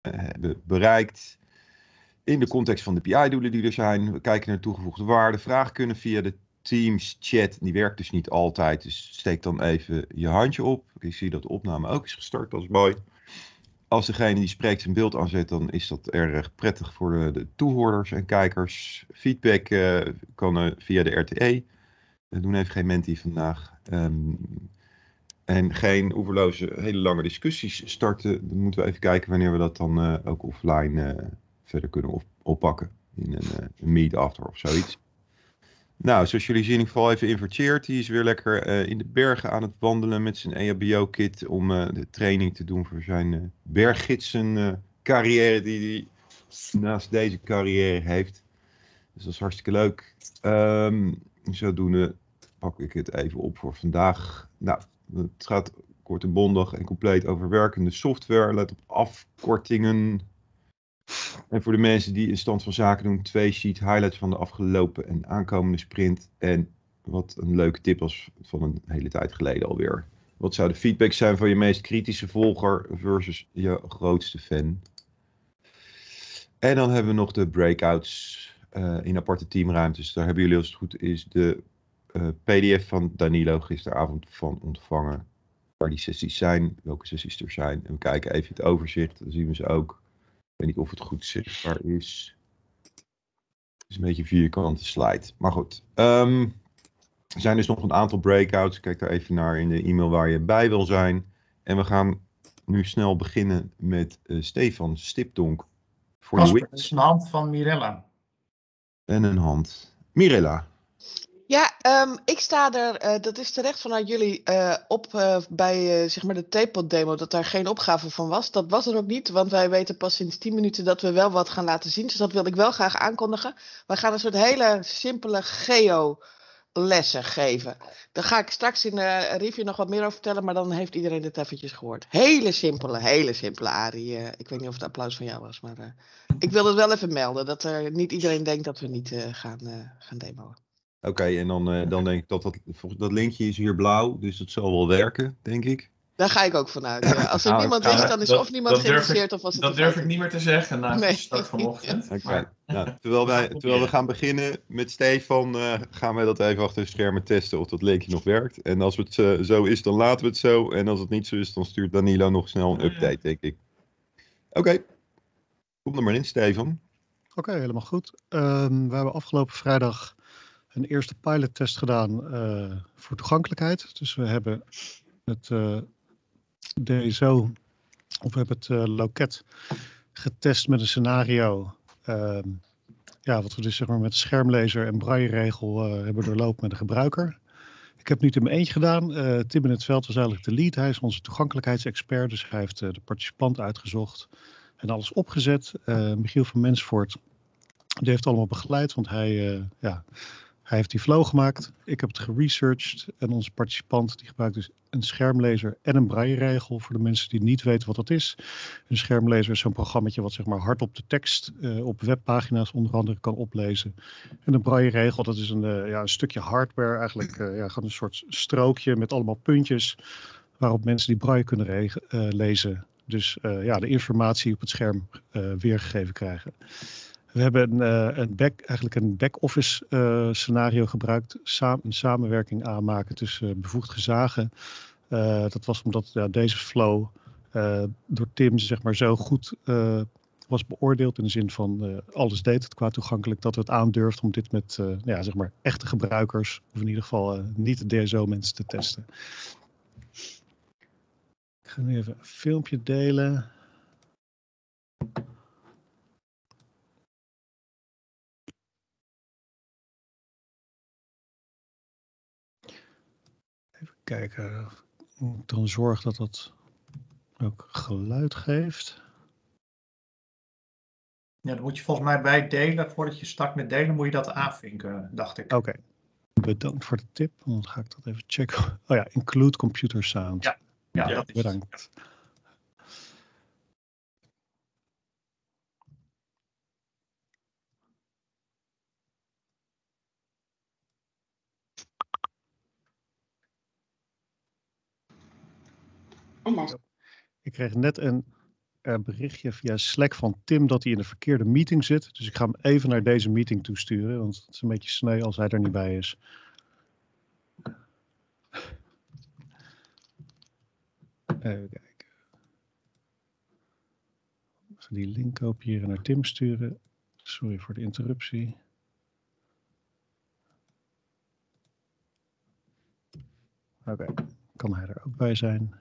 hebben bereikt. In de context van de PI-doelen die er zijn. We kijken naar toegevoegde waarde. Vragen kunnen via de Teams chat. Die werkt dus niet altijd. Dus steek dan even je handje op. Ik zie dat de opname ook is gestart. Dat is mooi. Als degene die spreekt zijn beeld aanzet, dan is dat erg prettig voor de, de toehoorders en kijkers. Feedback uh, kan uh, via de RTE. We doen even geen menti vandaag. Um, en geen oeverloze hele lange discussies starten. Dan moeten we even kijken wanneer we dat dan uh, ook offline verder kunnen op, oppakken. In een, een meet after of zoiets. Nou, zoals jullie zien, ik val even inverteerd. Die is weer lekker uh, in de bergen aan het wandelen met zijn EHBO-kit om uh, de training te doen voor zijn uh, berggidsen-carrière die hij naast deze carrière heeft. Dus dat is hartstikke leuk. Um, zodoende pak ik het even op voor vandaag. Nou, het gaat kort en bondig en compleet over werkende software. Let op afkortingen. En voor de mensen die in stand van zaken doen, twee sheet highlights van de afgelopen en aankomende sprint. En wat een leuke tip was van een hele tijd geleden alweer. Wat zou de feedback zijn van je meest kritische volger versus je grootste fan? En dan hebben we nog de breakouts uh, in aparte teamruimtes. Daar hebben jullie als het goed is de PDF van Danilo gisteravond van ontvangen. Waar die sessies zijn, welke sessies er zijn. En we kijken even het overzicht, dan zien we ze ook. Ik weet niet of het goed zichtbaar is. Het is een beetje een vierkante slide. Maar goed. Um, er zijn dus nog een aantal breakouts. Kijk daar even naar in de e-mail waar je bij wil zijn. En we gaan nu snel beginnen met uh, Stefan Stipdonk. Voor Kasper, de is een hand van Mirella. En een hand. Mirella. Ja, um, ik sta er, uh, dat is terecht vanuit jullie, uh, op uh, bij zeg maar de T-pod demo, dat daar geen opgave van was. Dat was er ook niet, want wij weten pas sinds 10 minuten dat we wel wat gaan laten zien. Dus dat wil ik wel graag aankondigen. We gaan een soort hele simpele geo lessen geven. Daar ga ik straks in de nog wat meer over vertellen, maar dan heeft iedereen het eventjes gehoord. Hele simpele, hele simpele, Arie. ik weet niet of het applaus van jou was, maar ik wil het wel even melden, dat er niet iedereen denkt dat we niet gaan, gaan demoen. Oké, okay, en dan, uh, dan denk ik dat, dat dat linkje is hier blauw, dus het zal wel werken, denk ik. Daar ga ik ook vanuit. Ja. Als er nou, niemand is, dan is dat, of niemand geïnteresseerd of was het Dat durf ik niet meer te zeggen na nee. de start vanochtend. Oké, okay. nou, terwijl, wij, terwijl we gaan beginnen met Stefan, uh, gaan wij dat even achter de schermen testen of dat linkje nog werkt. En als het uh, zo is, dan laten we het zo. En als het niet zo is, dan stuurt Danilo nog snel een update, denk ik. Oké, okay. kom er maar in, Stefan. Oké, okay, helemaal goed. Um, we hebben afgelopen vrijdag een eerste pilottest gedaan uh, voor toegankelijkheid. Dus we hebben het uh, DSO, of we hebben het uh, loket getest met een scenario. Uh, ja, wat we dus zeg maar met schermlezer en braille-regel hebben doorlopen met de gebruiker. Ik heb het niet in mijn eentje gedaan. Tim in het veld was eigenlijk de lead. Hij is onze toegankelijkheidsexpert, dus hij heeft de participant uitgezocht en alles opgezet. Michiel van Mensvoort, die heeft allemaal begeleid, want hij, ja, hij heeft die flow gemaakt. Ik heb het geresearched. En onze participant die gebruikt dus een schermlezer en een braille-regel. Voor de mensen die niet weten wat dat is. Een schermlezer is zo'n programma wat zeg maar hardop de tekst uh, op webpagina's onder andere kan oplezen. En een braille-regel dat is een, uh, ja, een stukje hardware. Eigenlijk uh, ja, een soort strookje met allemaal puntjes. Waarop mensen die braille kunnen lezen. Dus ja, de informatie op het scherm weergegeven krijgen. We hebben een, uh, een back, eigenlijk een back-office uh, scenario gebruikt. Samen, een samenwerking aanmaken tussen uh, bevoegd gezagen. dat was omdat ja, deze flow door Tim zeg maar, zo goed was beoordeeld. In de zin van alles deed het qua toegankelijk. Dat we het aandurfden om dit met ja, zeg maar echte gebruikers. Of in ieder geval niet DSO mensen te testen. Ik ga nu even een filmpje delen. Kijken. Dan zorg dat dat ook geluid geeft. Ja, dan moet je volgens mij bij delen, voordat je start met delen, moet je dat aanvinken, dacht ik. Oké, okay. bedankt voor de tip. Dan ga ik dat even checken. Oh ja, include computer sound. Ja, ja, ja dat is bedankt. Ja. Ik kreeg net een een berichtje via Slack van Tim dat hij in de verkeerde meeting zit. Dus ik ga hem even naar deze meeting toesturen, want het is een beetje sneu als hij er niet bij is. Even kijken. Even die link kopiëren naar Tim sturen. Sorry voor de interruptie. Oké, kan hij er ook bij zijn?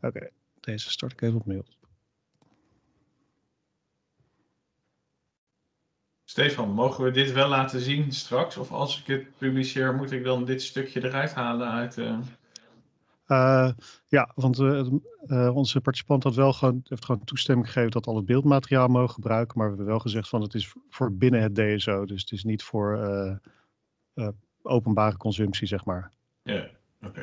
Oké, deze start ik even opnieuw. Stefan, mogen we dit wel laten zien straks? Of als ik het publiceer, moet ik dan dit stukje eruit halen uit... eh, Eh, ja, want eh, onze participant had wel gewoon, heeft gewoon toestemming gegeven dat al het beeldmateriaal mogen gebruiken. Maar we hebben wel gezegd van het is voor binnen het DSO. Dus het is niet voor openbare consumptie, zeg maar. Ja,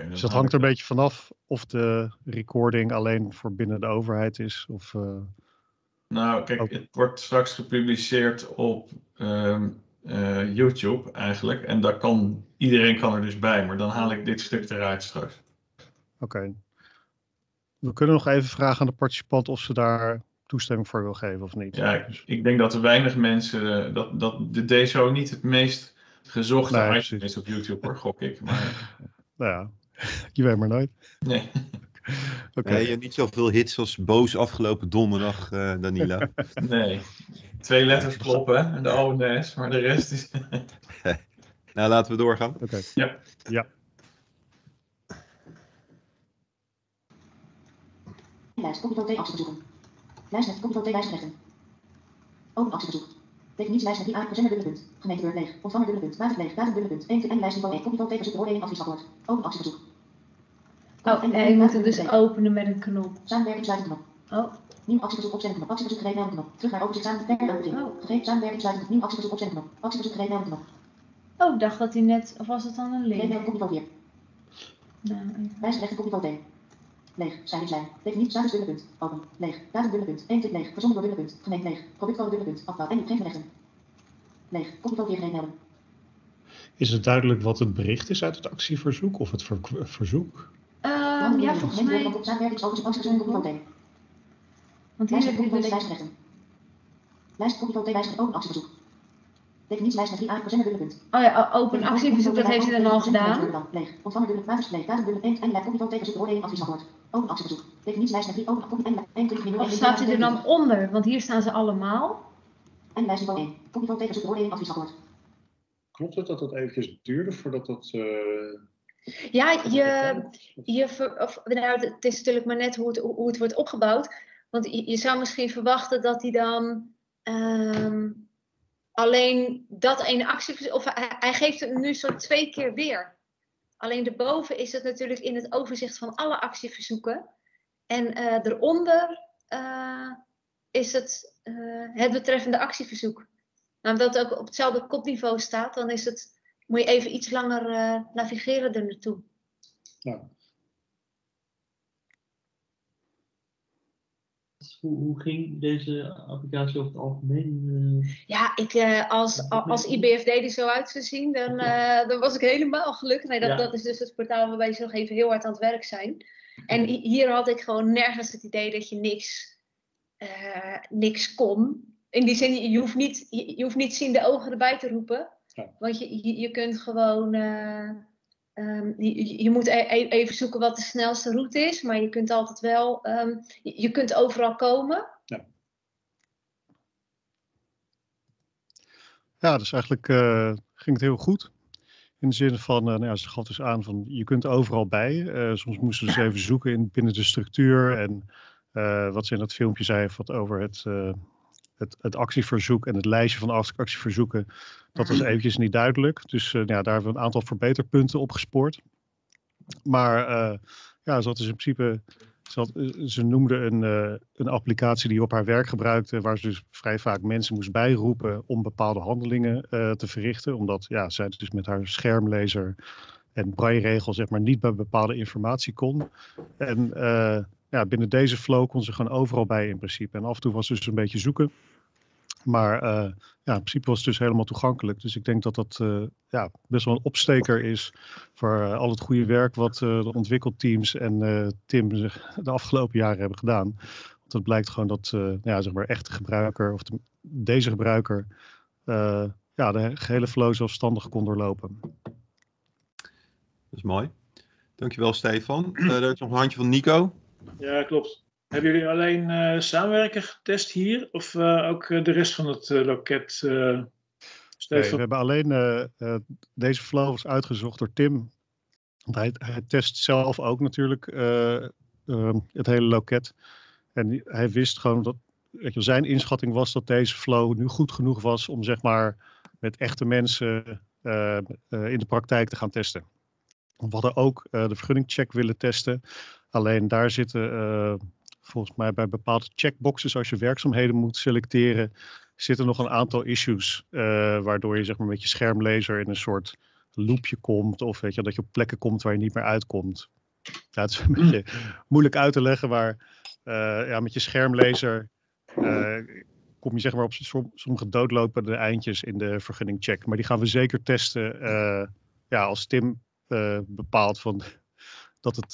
Dus dat hangt er een beetje vanaf of de recording alleen voor binnen de overheid is. Of, eh, Nou, kijk, het wordt straks gepubliceerd op ehm, eh, YouTube eigenlijk. En daar kan, iedereen kan er dus bij. Maar dan haal ik dit stuk eruit straks. Oké. We kunnen nog even vragen aan de participant of ze daar toestemming voor wil geven of niet. Ja, ik, ik denk dat er weinig mensen, eh, dat, dat de DSO niet het meest gezochte Nee, item is op YouTube hoor, gok ik. Maar Nou ja, je weet maar nooit. nee. Oké. Nee, niet zoveel hits als boos afgelopen donderdag, eh, Danila. nee. Twee letters kloppen en de O en de S, maar de rest is... nou, laten we doorgaan. Oké. Ja. Ja. Lijst, Copyco T actieverzoeken. Lijst met Copyco T wijsgerechten. Open actieverzoek. Definitielijst met 3a, verzender dubbele punt. Gemeentebeurt leeg. Ontvanger dubbele punt. Water leeg. Datum dubbele punt. 1 en lijst niveau 1. Copyco T verzoek beoordeling adviesakkoord. Open actieverzoek. Oh, nee, je moet het dus openen met een knop. Samenwerking sluiten knop. Oh, Nieuw actieverzoek opzetten knop. Actieverzoek gereed melden knop. Terug naar overzicht samen. Verder Oh. Gegeven samenwerking sluiten. Nieuw actieverzoek opzetten knop. Actieverzoek gereed melden knop. oh, ik dacht dat hij net, of was het dan een link? melden Copyco 4. Nou, even- Wijsgerechten Copyco T. Leeg. Scheidingslijn. Definitie status dubbele punt. Open. Leeg. Datum dubbele punt. 1 tik leeg. Verzonden door dubbele punt. Gemeente leeg. Productcode dubbele punt. Afbouw. En geen gerechten. Leeg. Copyco 4 gereed melden. Is het duidelijk wat het bericht is uit het actieverzoek of het ver- verzoek? Ehm, ja, volgens mij, want hier Lijst heb je dus... Lijst Copyco T wijsgerechten. Open actieverzoek. Definitielijst met 3a verzender dubbele punt. Oh ja, open actieverzoek, dat heeft hij dan al gedaan. Leeg. Ontvanger dubbele water leeg. Datum dubbele 1 en lijst Copyco T verzoek beoordeling adviesakkoord. Open actieverzoek. Definitielijst met 3 open copy en 1 klik Of staat hij er dan onder? Want hier staan ze allemaal. En lijst niveau 1. Copyco T verzoek beoordeling adviesakkoord. Klopt het dat dat eventjes duurde voordat dat... eh, Ja, je, je ver- of, nou, het is natuurlijk maar net hoe het, hoe het wordt opgebouwd. Want je, je zou misschien verwachten dat hij dan ehm, alleen dat ene actie... Of hij, hij geeft het nu zo twee keer weer. Alleen daarboven is het natuurlijk in het overzicht van alle actieverzoeken. En eh, eronder eh, is het eh, het betreffende actieverzoek. Maar omdat het ook op hetzelfde kopniveau staat, dan is het, moet je even iets langer eh, navigeren er naartoe. ja. Hoe, hoe ging deze applicatie over het algemeen? eh? Ja, ik, eh, als, als IBFD er zo uit zou zien, dan, eh, dan was ik helemaal gelukkig. Nee, dat, Ja. dat is dus het portaal waarbij ze nog even heel hard aan het werk zijn. En hi- hier had ik gewoon nergens het idee dat je niks, niks kon. In die zin, je hoeft niet, je, hoeft niet ziende ogen erbij te roepen. Ja. Want je, je, je kunt gewoon... eh, ehm, je, je moet e- e- even zoeken wat de snelste route is, maar je kunt altijd wel, ehm, je, kunt overal komen. Ja, dus eigenlijk eh, ging het heel goed. In de zin van, eh, nou ja, ze gaf dus aan van je kunt overal bij. Eh, soms moesten ze dus even zoeken in, binnen de structuur. En wat ze in dat filmpje zei over het, het, het actieverzoek en het lijstje van act- actieverzoeken. Dat was eventjes niet duidelijk. Dus eh, ja, daar hebben we een aantal verbeterpunten op gespoord. Maar eh, ja, ze had dus in principe ze, eh, ze noemde een, een applicatie die op haar werk gebruikte, waar ze dus vrij vaak mensen moest bijroepen om bepaalde handelingen te verrichten. Omdat ja, zij dus met haar schermlezer en braille-regel zeg maar niet bij bepaalde informatie kon. En ja, binnen deze flow kon ze gewoon overal bij in principe. En af en toe was dus een beetje zoeken. Maar eh, ja, in principe was het dus helemaal toegankelijk. Dus ik denk dat dat eh, ja, best wel een opsteker is voor eh, al het goede werk wat eh, de ontwikkelteams en eh, Tim zich de afgelopen jaren hebben gedaan. Want het blijkt gewoon dat eh, ja, zeg maar echte gebruiker, of de- deze gebruiker, eh, ja, de gehele flow zelfstandig kon doorlopen. Dat is mooi. Dankjewel, Stefan. Eh er is nog een handje van Nico. Ja, klopt. Hebben jullie alleen eh samenwerken getest hier? Of eh, ook eh, de rest van het loket? Nee, we hebben alleen deze flow was uitgezocht door Tim. Hij, hij test zelf ook natuurlijk eh, ehm, het hele loket. En hij wist gewoon dat, weet je, wel, zijn inschatting was dat deze flow nu goed genoeg was om zeg maar met echte mensen eh, eh, in de praktijk te gaan testen. We hadden ook de vergunningcheck willen testen. Alleen daar zitten volgens mij bij bepaalde checkboxes als je werkzaamheden moet selecteren, zitten nog een aantal issues. eh, waardoor je zeg maar met je schermlezer in een soort loopje komt. Of weet je, dat je op plekken komt waar je niet meer uitkomt. Ja, het is een beetje moeilijk uit te leggen, maar eh, ja, met je schermlezer eh, kom je zeg maar op som- sommige doodlopende eindjes in de vergunningcheck. Maar die gaan we zeker testen ja, als Tim bepaalt van dat, het,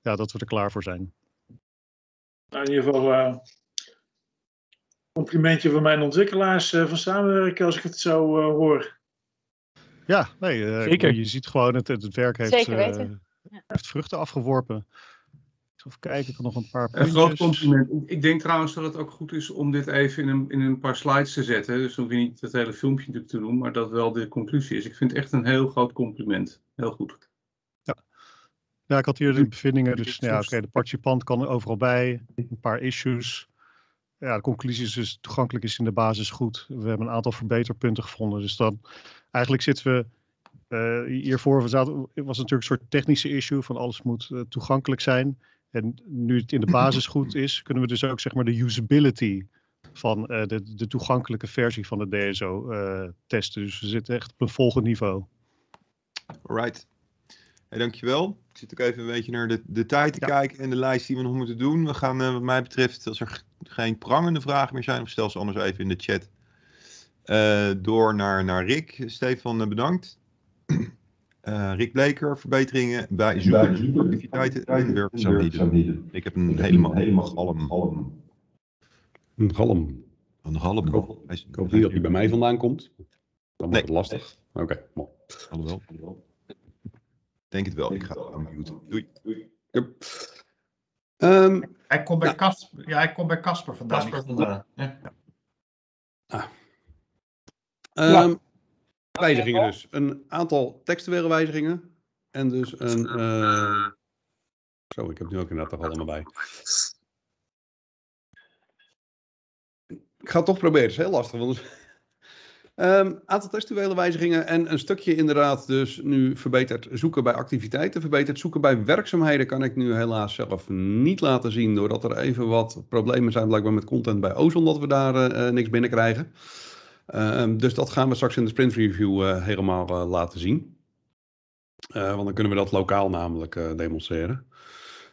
ja, dat we er klaar voor zijn. Nou, in ieder geval eh complimentje van mijn ontwikkelaars eh, van samenwerken als ik het zo eh, hoor. Ja, nee, eh, Zeker. je ziet gewoon het, het werk heeft, Zeker weten. eh, heeft vruchten afgeworpen. Even kijken, ik had nog een paar Een groot puntjes. compliment. Ik- Ik denk trouwens dat het ook goed is om dit even in een, in een paar slides te zetten. Dus dan hoef je niet het hele filmpje natuurlijk te doen, maar dat wel de conclusie is. Ik vind het echt een heel groot compliment. Heel goed. Ja, ik had hier de bevindingen. Dus nou ja, oké, de participant kan er overal bij. Een paar issues. Ja, de conclusie is dus toegankelijk is in de basis goed. We hebben een aantal verbeterpunten gevonden. Dus dan eigenlijk zitten we eh, hiervoor. We zaten, het was natuurlijk een soort technische issue van alles moet eh, toegankelijk zijn. En nu het in de basis goed is, kunnen we dus ook zeg maar de usability van eh, de, de toegankelijke versie van de DSO testen. Dus we zitten echt op een volgend niveau. Alright. Hey, dankjewel. Ik zit ook even een beetje naar de, de tijd te kijken en de lijst die we nog moeten doen. We gaan, eh, wat mij betreft, als er geen prangende vragen meer zijn, of stel ze anders even in de chat, eh, door naar, naar Rick. Stefan, eh, bedankt. Eh, Rick Bleker, verbeteringen bij zoeken, activiteiten en werkzaamheden. Ik heb een helemaal, helemaal galm. Een galm. Een galm. Ik hoop, ik hoop niet dat die bij mij vandaan komt. Dan wordt het lastig. Oké, mooi. Alhoewel. Denk het wel. Ik ga unmute. Doei. Ehm, Hij komt bij Casper, ja, hij komt bij Casper vandaan. Vandaan, ja. Ehm, Wijzigingen dus. Een aantal textuele wijzigingen. En dus een... eh, Zo, ik heb nu ook inderdaad nog allemaal bij. Ik ga het toch proberen. Het is heel lastig. Want... Een aantal textuele wijzigingen en een stukje inderdaad dus nu verbeterd zoeken bij activiteiten. Verbeterd zoeken bij werkzaamheden kan ik nu helaas zelf niet laten zien. Doordat er even wat problemen zijn blijkbaar met content bij Ozon. Dat we daar eh, eh, niks binnenkrijgen. Ehm, dus dat gaan we straks in de sprint review eh, helemaal laten zien. Want dan kunnen we dat lokaal namelijk demonstreren.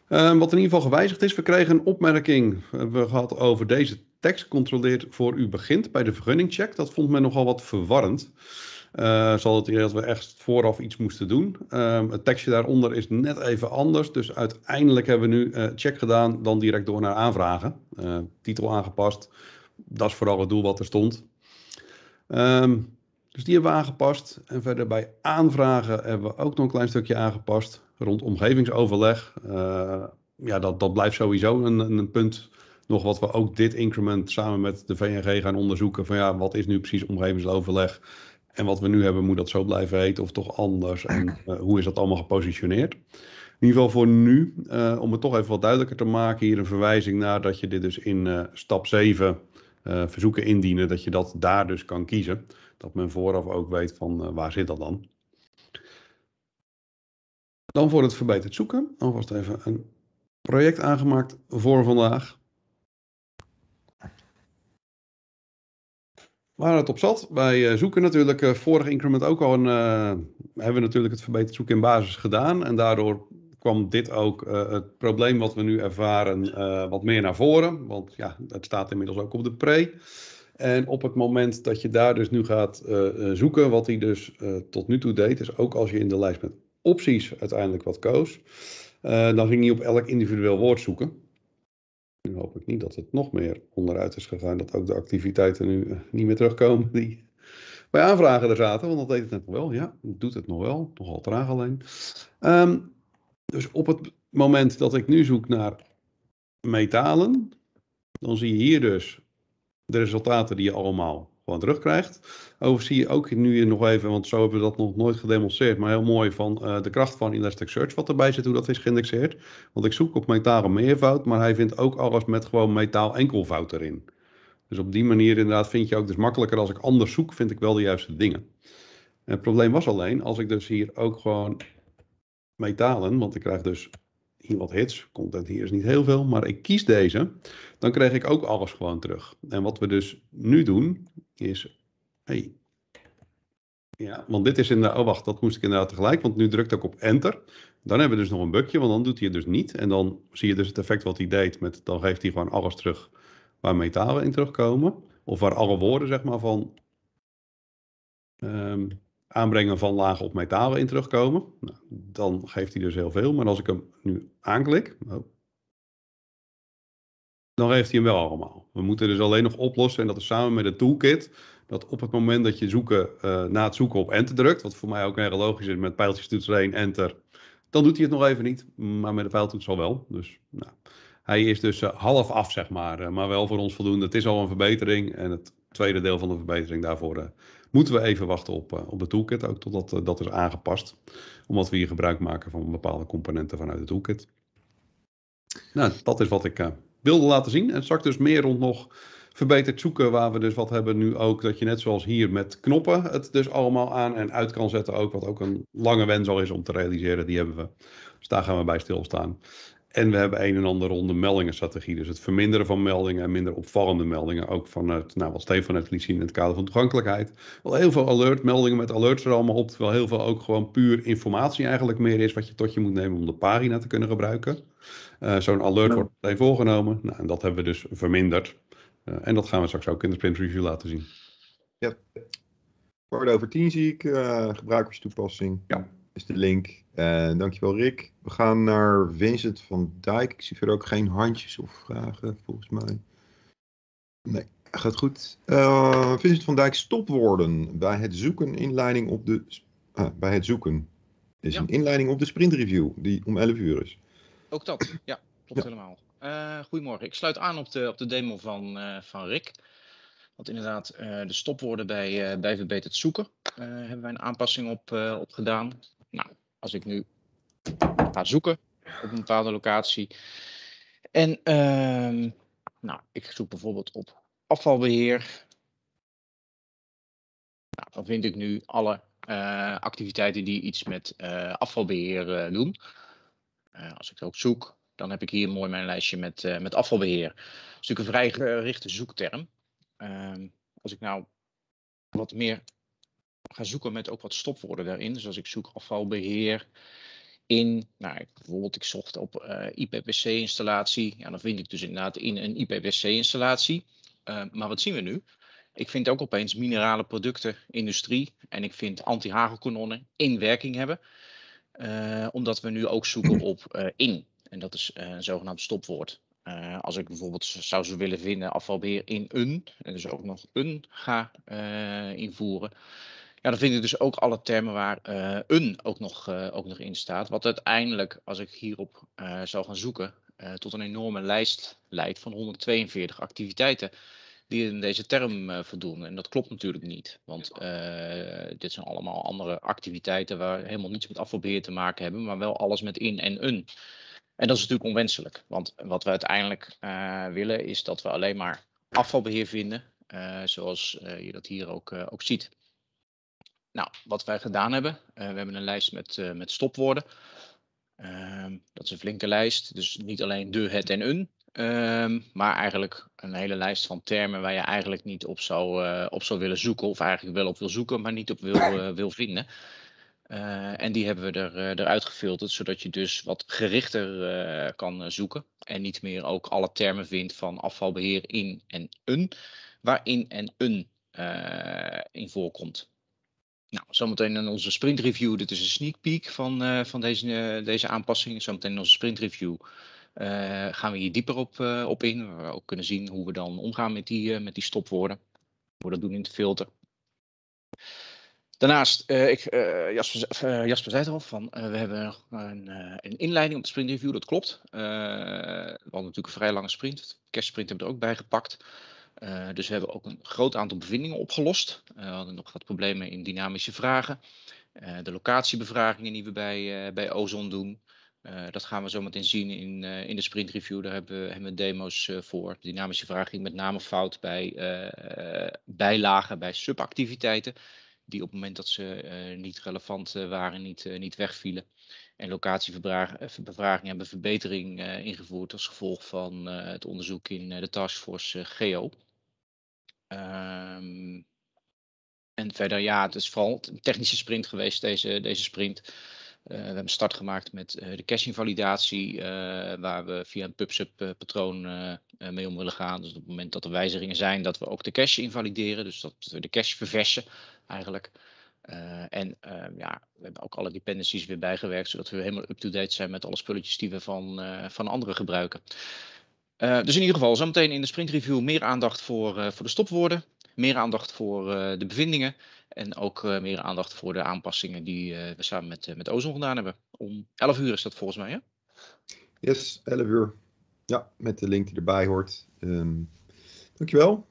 Ehm, wat in ieder geval gewijzigd is, we kregen een opmerking. We gehad over deze tekst controleert voor u begint bij de vergunningcheck. Dat vond men nogal wat verwarrend. Uh, zal het idee dat we echt vooraf iets moesten doen. Ehm, het tekstje daaronder is net even anders. Dus uiteindelijk hebben we nu eh, check gedaan, dan direct door naar aanvragen. Eh, titel aangepast. Dat is vooral het doel wat er stond. Ehm, dus die hebben we aangepast. En verder bij aanvragen hebben we ook nog een klein stukje aangepast. Rond omgevingsoverleg. Uh, ja, dat, dat blijft sowieso een, een punt. Nog wat we ook dit increment samen met de VNG gaan onderzoeken. Van ja, wat is nu precies omgevingsoverleg? En wat we nu hebben, moet dat zo blijven heten of toch anders? En uh, hoe is dat allemaal gepositioneerd? In ieder geval voor nu, uh, om het toch even wat duidelijker te maken, hier een verwijzing naar dat je dit dus in uh, stap 7 verzoeken indienen, dat je dat daar dus kan kiezen. Dat men vooraf ook weet van waar zit dat dan. Dan voor het verbeterd zoeken, alvast even een project aangemaakt voor vandaag. Waar het op zat, bij zoeken natuurlijk, uh, vorig increment ook al een, uh, hebben we natuurlijk het verbeterd zoeken in basis gedaan. En daardoor kwam dit ook, het probleem wat we nu ervaren, wat meer naar voren. Want ja, het staat inmiddels ook op de pre. En op het moment dat je daar dus nu gaat eh, eh, zoeken, wat hij dus eh, tot nu toe deed, is ook als je in de lijst met opties uiteindelijk wat koos, eh, dan ging hij op elk individueel woord zoeken. Nu hoop ik niet dat het nog meer onderuit is gegaan, dat ook de activiteiten nu eh, niet meer terugkomen die bij aanvragen er zaten, want dat deed het net nog wel. Ja, doet het nog wel, nogal traag alleen. Ehm, dus op het moment dat ik nu zoek naar metalen, dan zie je hier dus de resultaten die je allemaal gewoon terugkrijgt. Over zie je ook nu nog even, want zo hebben we dat nog nooit gedemonstreerd, maar heel mooi van eh, de kracht van Elasticsearch wat erbij zit, hoe dat is geïndexeerd. Want ik zoek op metalen meervoud, maar hij vindt ook alles met gewoon metaal enkelvoud erin. Dus op die manier inderdaad vind je ook dus makkelijker als ik anders zoek, vind ik wel de juiste dingen. En het probleem was alleen, als ik dus hier ook gewoon metalen, want ik krijg dus hier wat hits, content hier is niet heel veel, maar ik kies deze, dan krijg ik ook alles gewoon terug. En wat we dus nu doen, is, hey, ja, want dit is inderdaad, oh wacht, dat moest ik inderdaad tegelijk, want nu drukt ik op enter. Dan hebben we dus nog een bugje, want dan doet hij dus niet. En dan zie je dus het effect wat hij deed, met, dan geeft hij gewoon alles terug waar metalen in terugkomen. Of waar alle woorden, zeg maar, van ehm, aanbrengen van lagen op metalen in terugkomen. Nou, dan geeft hij dus heel veel. Maar als ik hem nu aanklik, oh, dan geeft hij hem wel allemaal. We moeten dus alleen nog oplossen, en dat is samen met de toolkit, dat op het moment dat je zoeken, eh, na het zoeken op enter drukt, wat voor mij ook heel logisch is met pijltjes toets 1, enter, dan doet hij het nog even niet, maar met de pijltoets al wel. Dus nou, hij is dus eh, half af, zeg maar, eh, maar wel voor ons voldoende. Het is al een verbetering en het tweede deel van de verbetering daarvoor moeten we even wachten op, eh, op de toolkit, ook totdat eh, dat is aangepast. Omdat we hier gebruik maken van bepaalde componenten vanuit de toolkit. Nou, dat is wat ik eh, wilde laten zien. En straks dus meer rond nog verbeterd zoeken, waar we dus wat hebben nu ook, dat je net zoals hier met knoppen het dus allemaal aan en uit kan zetten ook, wat ook een lange wens al is om te realiseren, die hebben we. Dus daar gaan we bij stilstaan. En we hebben een en ander rond de meldingenstrategie. Dus het verminderen van meldingen en minder opvallende meldingen. Ook vanuit, nou, wat Stefan net liet zien in het kader van toegankelijkheid. Wel heel veel alert, meldingen met alerts er allemaal op. Terwijl heel veel ook gewoon puur informatie eigenlijk meer is. Wat je tot je moet nemen om de pagina te kunnen gebruiken. Eh, Zo'n alert wordt meteen voorgenomen. Nou, en dat hebben we dus verminderd. Eh, en dat gaan we straks ook in de sprint review laten zien. Ja. Kwart over tien zie ik eh, gebruikerstoepassing. Ja. Is de link. En dankjewel Rick. We gaan naar Vincent van Dijk. Ik zie verder ook geen handjes of vragen volgens mij. Nee, gaat goed. Eh, Vincent van Dijk, stopwoorden bij het zoeken inleiding op de... ah, bij het zoeken. is Ja. een inleiding op de sprintreview die om 11 uur is. Ook dat, ja, klopt Ja. helemaal. Eh, goedemorgen, ik sluit aan op de, op de demo van, eh, van Rick. Want inderdaad, eh, de stopwoorden bij, eh bij verbeterd zoeken eh, hebben wij een aanpassing op, eh, op gedaan. Nou, als ik nu ga zoeken op een bepaalde locatie. En ehm, nou, ik zoek bijvoorbeeld op afvalbeheer. Nou, dan vind ik nu alle eh, activiteiten die iets met eh, afvalbeheer eh, doen. Als ik ook zoek, dan heb ik hier mooi mijn lijstje met, met afvalbeheer. Dat is natuurlijk een vrij gerichte zoekterm. Ehm, als ik nou wat meer ga zoeken met ook wat stopwoorden daarin. Dus als ik zoek afvalbeheer in, nou, bijvoorbeeld ik zocht op eh IPPC-installatie. Ja, dan vind ik dus inderdaad in een IPPC-installatie. Eh, maar wat zien we nu? Ik vind ook opeens minerale producten, industrie. En ik vind anti-hagelkanonnen in werking hebben. Eh, omdat we nu ook zoeken op in. En dat is een zogenaamd stopwoord. Als ik bijvoorbeeld zou ze willen vinden afvalbeheer in een, en dus ook nog een ga invoeren. Ja, dan vind ik dus ook alle termen waar eh, een ook nog, eh, ook nog in staat. Wat uiteindelijk, als ik hierop eh, zou gaan zoeken, tot een enorme lijst leidt van 142 activiteiten die in deze term voldoen. En dat klopt natuurlijk niet, want dit zijn allemaal andere activiteiten waar helemaal niets met afvalbeheer te maken hebben, maar wel alles met in en een. En dat is natuurlijk onwenselijk, want wat we uiteindelijk willen is dat we alleen maar afvalbeheer vinden, zoals je dat hier ook, ook ziet. Nou, wat wij gedaan hebben, eh, we hebben een lijst met, eh, met stopwoorden. Ehm, dat is een flinke lijst, dus niet alleen de, het en een, ehm, maar eigenlijk een hele lijst van termen waar je eigenlijk niet op zou, eh, op zou willen zoeken, of eigenlijk wel op wil zoeken, maar niet op wil, wil vinden. En die hebben we er, eruit gefilterd, zodat je dus wat gerichter kan zoeken. En niet meer ook alle termen vindt van afvalbeheer in en een, waar in en een in voorkomt. Nou, zometeen in onze sprint review. Dit is een sneak peek van, eh, van deze, eh, deze aanpassing. Zometeen in onze sprint review eh, gaan we hier dieper op, op in. Waar we ook kunnen zien hoe we dan omgaan met die, met die stopwoorden. Hoe we dat doen in de filter. Daarnaast, ik, Jasper, Jasper zei het al, van, we hebben nog een, een inleiding op de sprint review, dat klopt. We hadden natuurlijk een vrij lange sprint. De kerstsprint hebben we er ook bij gepakt. Eh, dus we hebben ook een groot aantal bevindingen opgelost. Eh, we hadden nog wat problemen in dynamische vragen. Eh, de locatiebevragingen die we bij, bij Ozon doen. Dat gaan we zo meteen zien in, in de sprint review. Daar hebben we, hebben we demo's voor. Dynamische vragen ging met name fout bij bijlagen, bij subactiviteiten. Die op het moment dat ze niet relevant waren, niet, niet wegvielen. En locatiebevragingen hebben verbetering ingevoerd als gevolg van het onderzoek in de taskforce Geo. Ehm, en verder, ja, het is vooral een technische sprint geweest, deze, deze sprint. Eh, we hebben start gemaakt met eh, de cache-invalidatie, eh, waar we via een PubSub-patroon eh, eh, mee om willen gaan. Dus op het moment dat er wijzigingen zijn, dat we ook de cache invalideren. Dus dat we de cache verversen, eigenlijk. En ehm, ja, we hebben ook alle dependencies weer bijgewerkt, zodat we helemaal up-to-date zijn met alle spulletjes die we van, van anderen gebruiken. Eh, dus in ieder geval, zometeen in de sprintreview meer aandacht voor, eh, voor de stopwoorden, meer aandacht voor eh, de bevindingen en ook meer aandacht voor de aanpassingen die we samen met, met Ozon gedaan hebben. Om 11 uur is dat volgens mij, hè? Yes, 11 uur. Ja, met de link die erbij hoort. Ehm, dankjewel.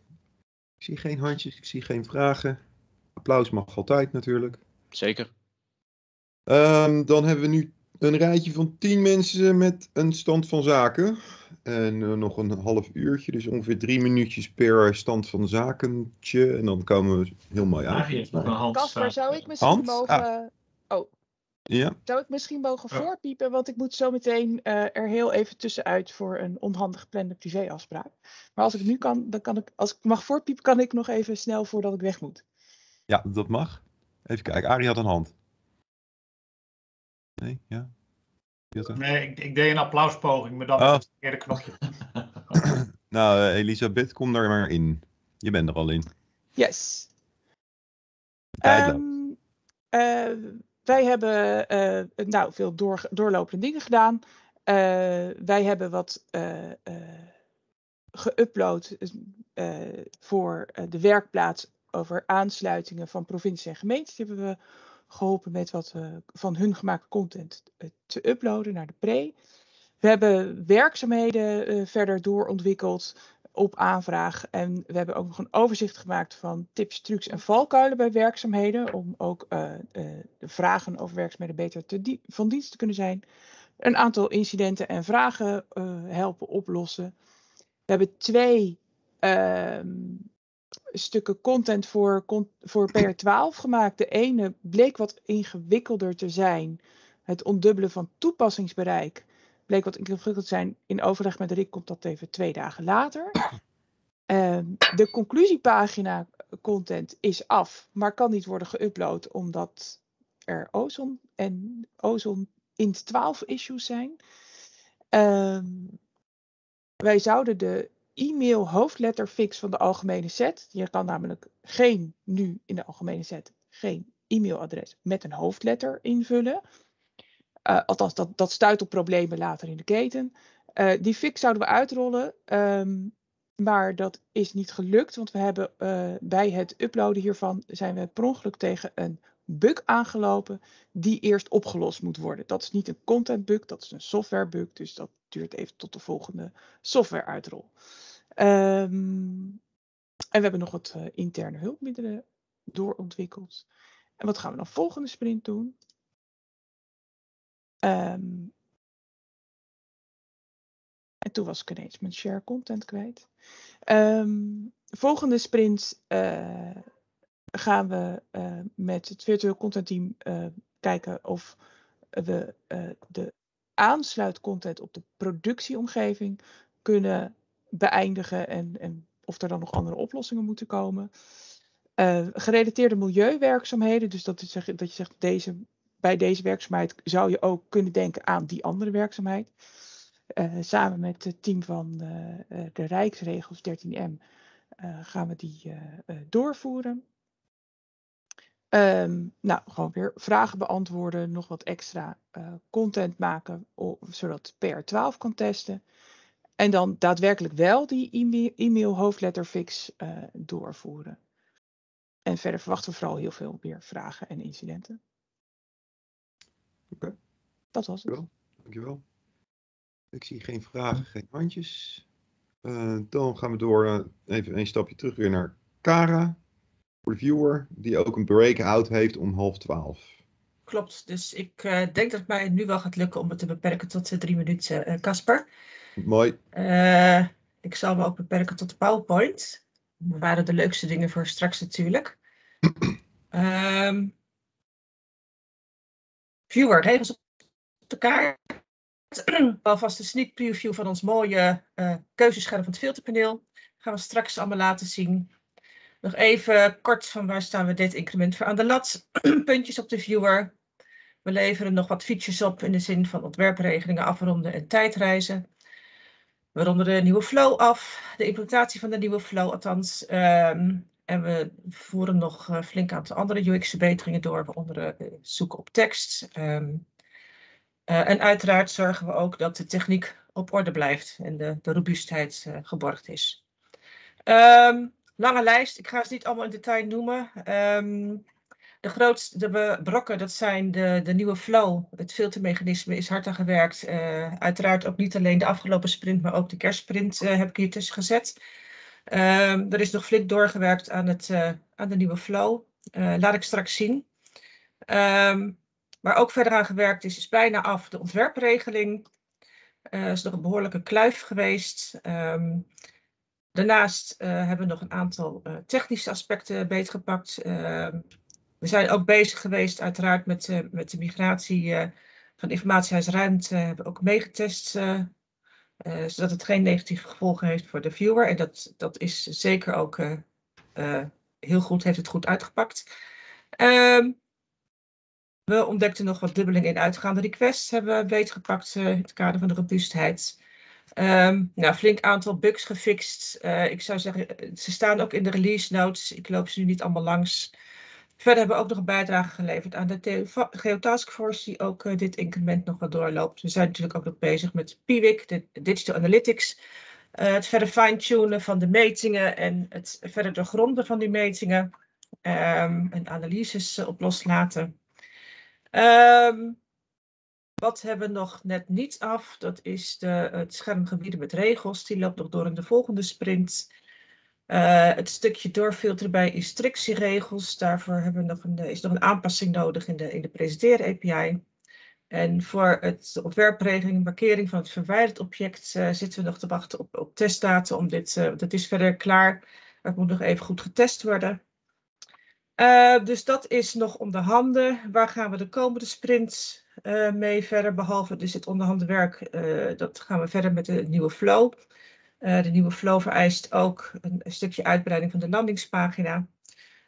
Ik zie geen handjes, ik zie geen vragen. Applaus mag altijd natuurlijk. Zeker. Ehm, dan hebben we nu een rijtje van 10 mensen met een stand van zaken. En eh, nog een half uurtje, dus ongeveer drie minuutjes per stand van zakentje. En dan komen we heel mooi aan. Arie heeft nog een hand Casper, staan. zou ik misschien Hand? mogen... Oh, Ja, zou ik misschien mogen Ja. voorpiepen? Want ik moet zo meteen eh, er heel even tussenuit voor een onhandig geplande privéafspraak. Maar als ik nu kan, dan kan ik... Als ik mag voorpiepen, kan ik nog even snel voordat ik weg moet. ja, dat mag. Even kijken, Arie had een hand. Nee, ja? Er? Nee, ik, ik deed een applauspoging, maar dan Oh. het verkeerde knopje. Nou, eh, Elisabeth, kom daar maar in. Je bent er al in. Yes. Ehm, eh, wij hebben eh, nou, veel door, doorlopende dingen gedaan. Eh, wij hebben wat eh eh geüpload eh, voor eh, de werkplaats over aansluitingen van provincies en gemeentes. Die hebben we geholpen met wat eh, van hun gemaakte content eh, te uploaden naar de pre. We hebben werkzaamheden eh, verder doorontwikkeld op aanvraag. En we hebben ook nog een overzicht gemaakt van tips, trucs en valkuilen bij werkzaamheden. Om ook de vragen over werkzaamheden beter te van dienst te kunnen zijn. Een aantal incidenten en vragen helpen oplossen. We hebben twee ehm, stukken content voor, voor PR12 gemaakt. De ene bleek wat ingewikkelder te zijn. Het ondubbelen van toepassingsbereik bleek wat ingewikkeld te zijn. In overleg met Rick komt dat even twee dagen later. Ehm, de conclusiepagina content is af, maar kan niet worden geüpload omdat er ozon en ozon int 12 issues zijn. Ehm, wij zouden de e-mail hoofdletterfix van de algemene set. Je kan namelijk geen nu in de algemene set geen e-mailadres met een hoofdletter invullen. Eh, althans, dat, dat stuit op problemen later in de keten. Eh, die fix zouden we uitrollen, ehm, maar dat is niet gelukt, want we hebben eh, bij het uploaden hiervan zijn we per ongeluk tegen een bug aangelopen die eerst opgelost moet worden. Dat is niet een content bug, dat is een software bug, dus dat duurt even tot de volgende software uitrol. Ehm, en we hebben nog wat eh, interne hulpmiddelen doorontwikkeld. En wat gaan we dan volgende sprint doen? Ehm, en toen was ik ineens mijn share content kwijt. Ehm, volgende sprint eh, gaan we eh, met het virtueel content team kijken of we eh, de aansluitcontent op de productieomgeving kunnen beëindigen en, en of er dan nog andere oplossingen moeten komen. Eh, gerelateerde milieuwerkzaamheden, dus dat, is, dat je zegt deze bij deze werkzaamheid zou je ook kunnen denken aan die andere werkzaamheid. Eh, samen met het team van eh, de Rijksregels 13M eh, gaan we die doorvoeren. Ehm, nou, gewoon weer vragen beantwoorden, nog wat extra eh, content maken, zodat PR12 kan testen. En dan daadwerkelijk wel die e-mail, hoofdletterfix eh, doorvoeren. En verder verwachten we vooral heel veel meer vragen en incidenten. Oké. Dat was het. Dankjewel. Dankjewel. Ik zie geen vragen, geen handjes. Eh, dan gaan we door even een stapje terug weer naar Cara. Voor de viewer, die ook een breakout heeft om half twaalf. Klopt, dus ik eh, denk dat het mij nu wel gaat lukken om het te beperken tot eh, drie minuten, eh, Casper. Mooi. Ik zal me ook beperken tot de PowerPoint. Dat waren de leukste dingen voor straks natuurlijk. Ehm, viewer, regels op de kaart. Alvast een sneak preview van ons mooie keuzescherm van het filterpaneel. Gaan we straks allemaal laten zien. Nog even kort van waar staan we dit increment voor aan de lat. Puntjes op de viewer. We leveren nog wat features op in de zin van ontwerpregelingen afronden en tijdreizen. We ronden de nieuwe flow af, de implementatie van de nieuwe flow althans. Ehm, en we voeren nog een flink aantal andere UX-verbeteringen door, waaronder eh, zoeken op tekst. Ehm, eh, en uiteraard zorgen we ook dat de techniek op orde blijft en de, de robuustheid eh, geborgd is. Ehm, lange lijst, ik ga ze niet allemaal in detail noemen. Ehm, de grootste brokken, dat zijn de, de nieuwe flow. Het filtermechanisme is hard aan gewerkt. Eh, uiteraard ook niet alleen de afgelopen sprint, maar ook de kerstsprint eh, heb ik hier tussen gezet. Ehm, er is nog flink doorgewerkt aan, het, eh, aan de nieuwe flow. Laat ik straks zien. Ehm, waar ook verder aan gewerkt is, is bijna af de ontwerpregeling. Er is nog een behoorlijke kluif geweest. Daarnaast eh, hebben we nog een aantal eh, technische aspecten beetgepakt. Ehm, we zijn ook bezig geweest, uiteraard, met, eh, met de migratie eh, van informatiehuisruimte. We hebben ook meegetest, eh, eh, zodat het geen negatieve gevolgen heeft voor de viewer. En dat, dat is zeker ook eh, eh, heel goed, heeft het goed uitgepakt. Ehm, we ontdekten nog wat dubbeling in uitgaande requests, hebben we beetgepakt eh, in het kader van de robuustheid. Ehm nou, flink aantal bugs gefixt. Eh, ik zou zeggen, ze staan ook in de release notes. Ik loop ze nu niet allemaal langs. Verder hebben we ook nog een bijdrage geleverd aan de Geotaskforce, die ook eh, dit increment nog wat doorloopt. We zijn natuurlijk ook nog bezig met PIWIC, de Digital Analytics. eh, het verder fine-tunen van de metingen en het verder doorgronden van die metingen. ehm, en analyses op loslaten. Ehm, wat hebben we nog net niet af? Dat is de, het schermgebieden met regels. Die loopt nog door in de volgende sprint. Eh, het stukje doorfilteren bij instructieregels. Daarvoor hebben nog een, is nog een aanpassing nodig in de, in de presenteren API. En voor het ontwerpregeling, markering van het verwijderd object eh, zitten we nog te wachten op, op testdata. Om dit, eh, dat is verder klaar. Het moet nog even goed getest worden. Eh, dus dat is nog onder handen. Waar gaan we de komende sprint eh, mee verder? Behalve dus het onderhanden werk, eh, dat gaan we verder met de nieuwe flow. De nieuwe flow vereist ook een, stukje uitbreiding van de landingspagina.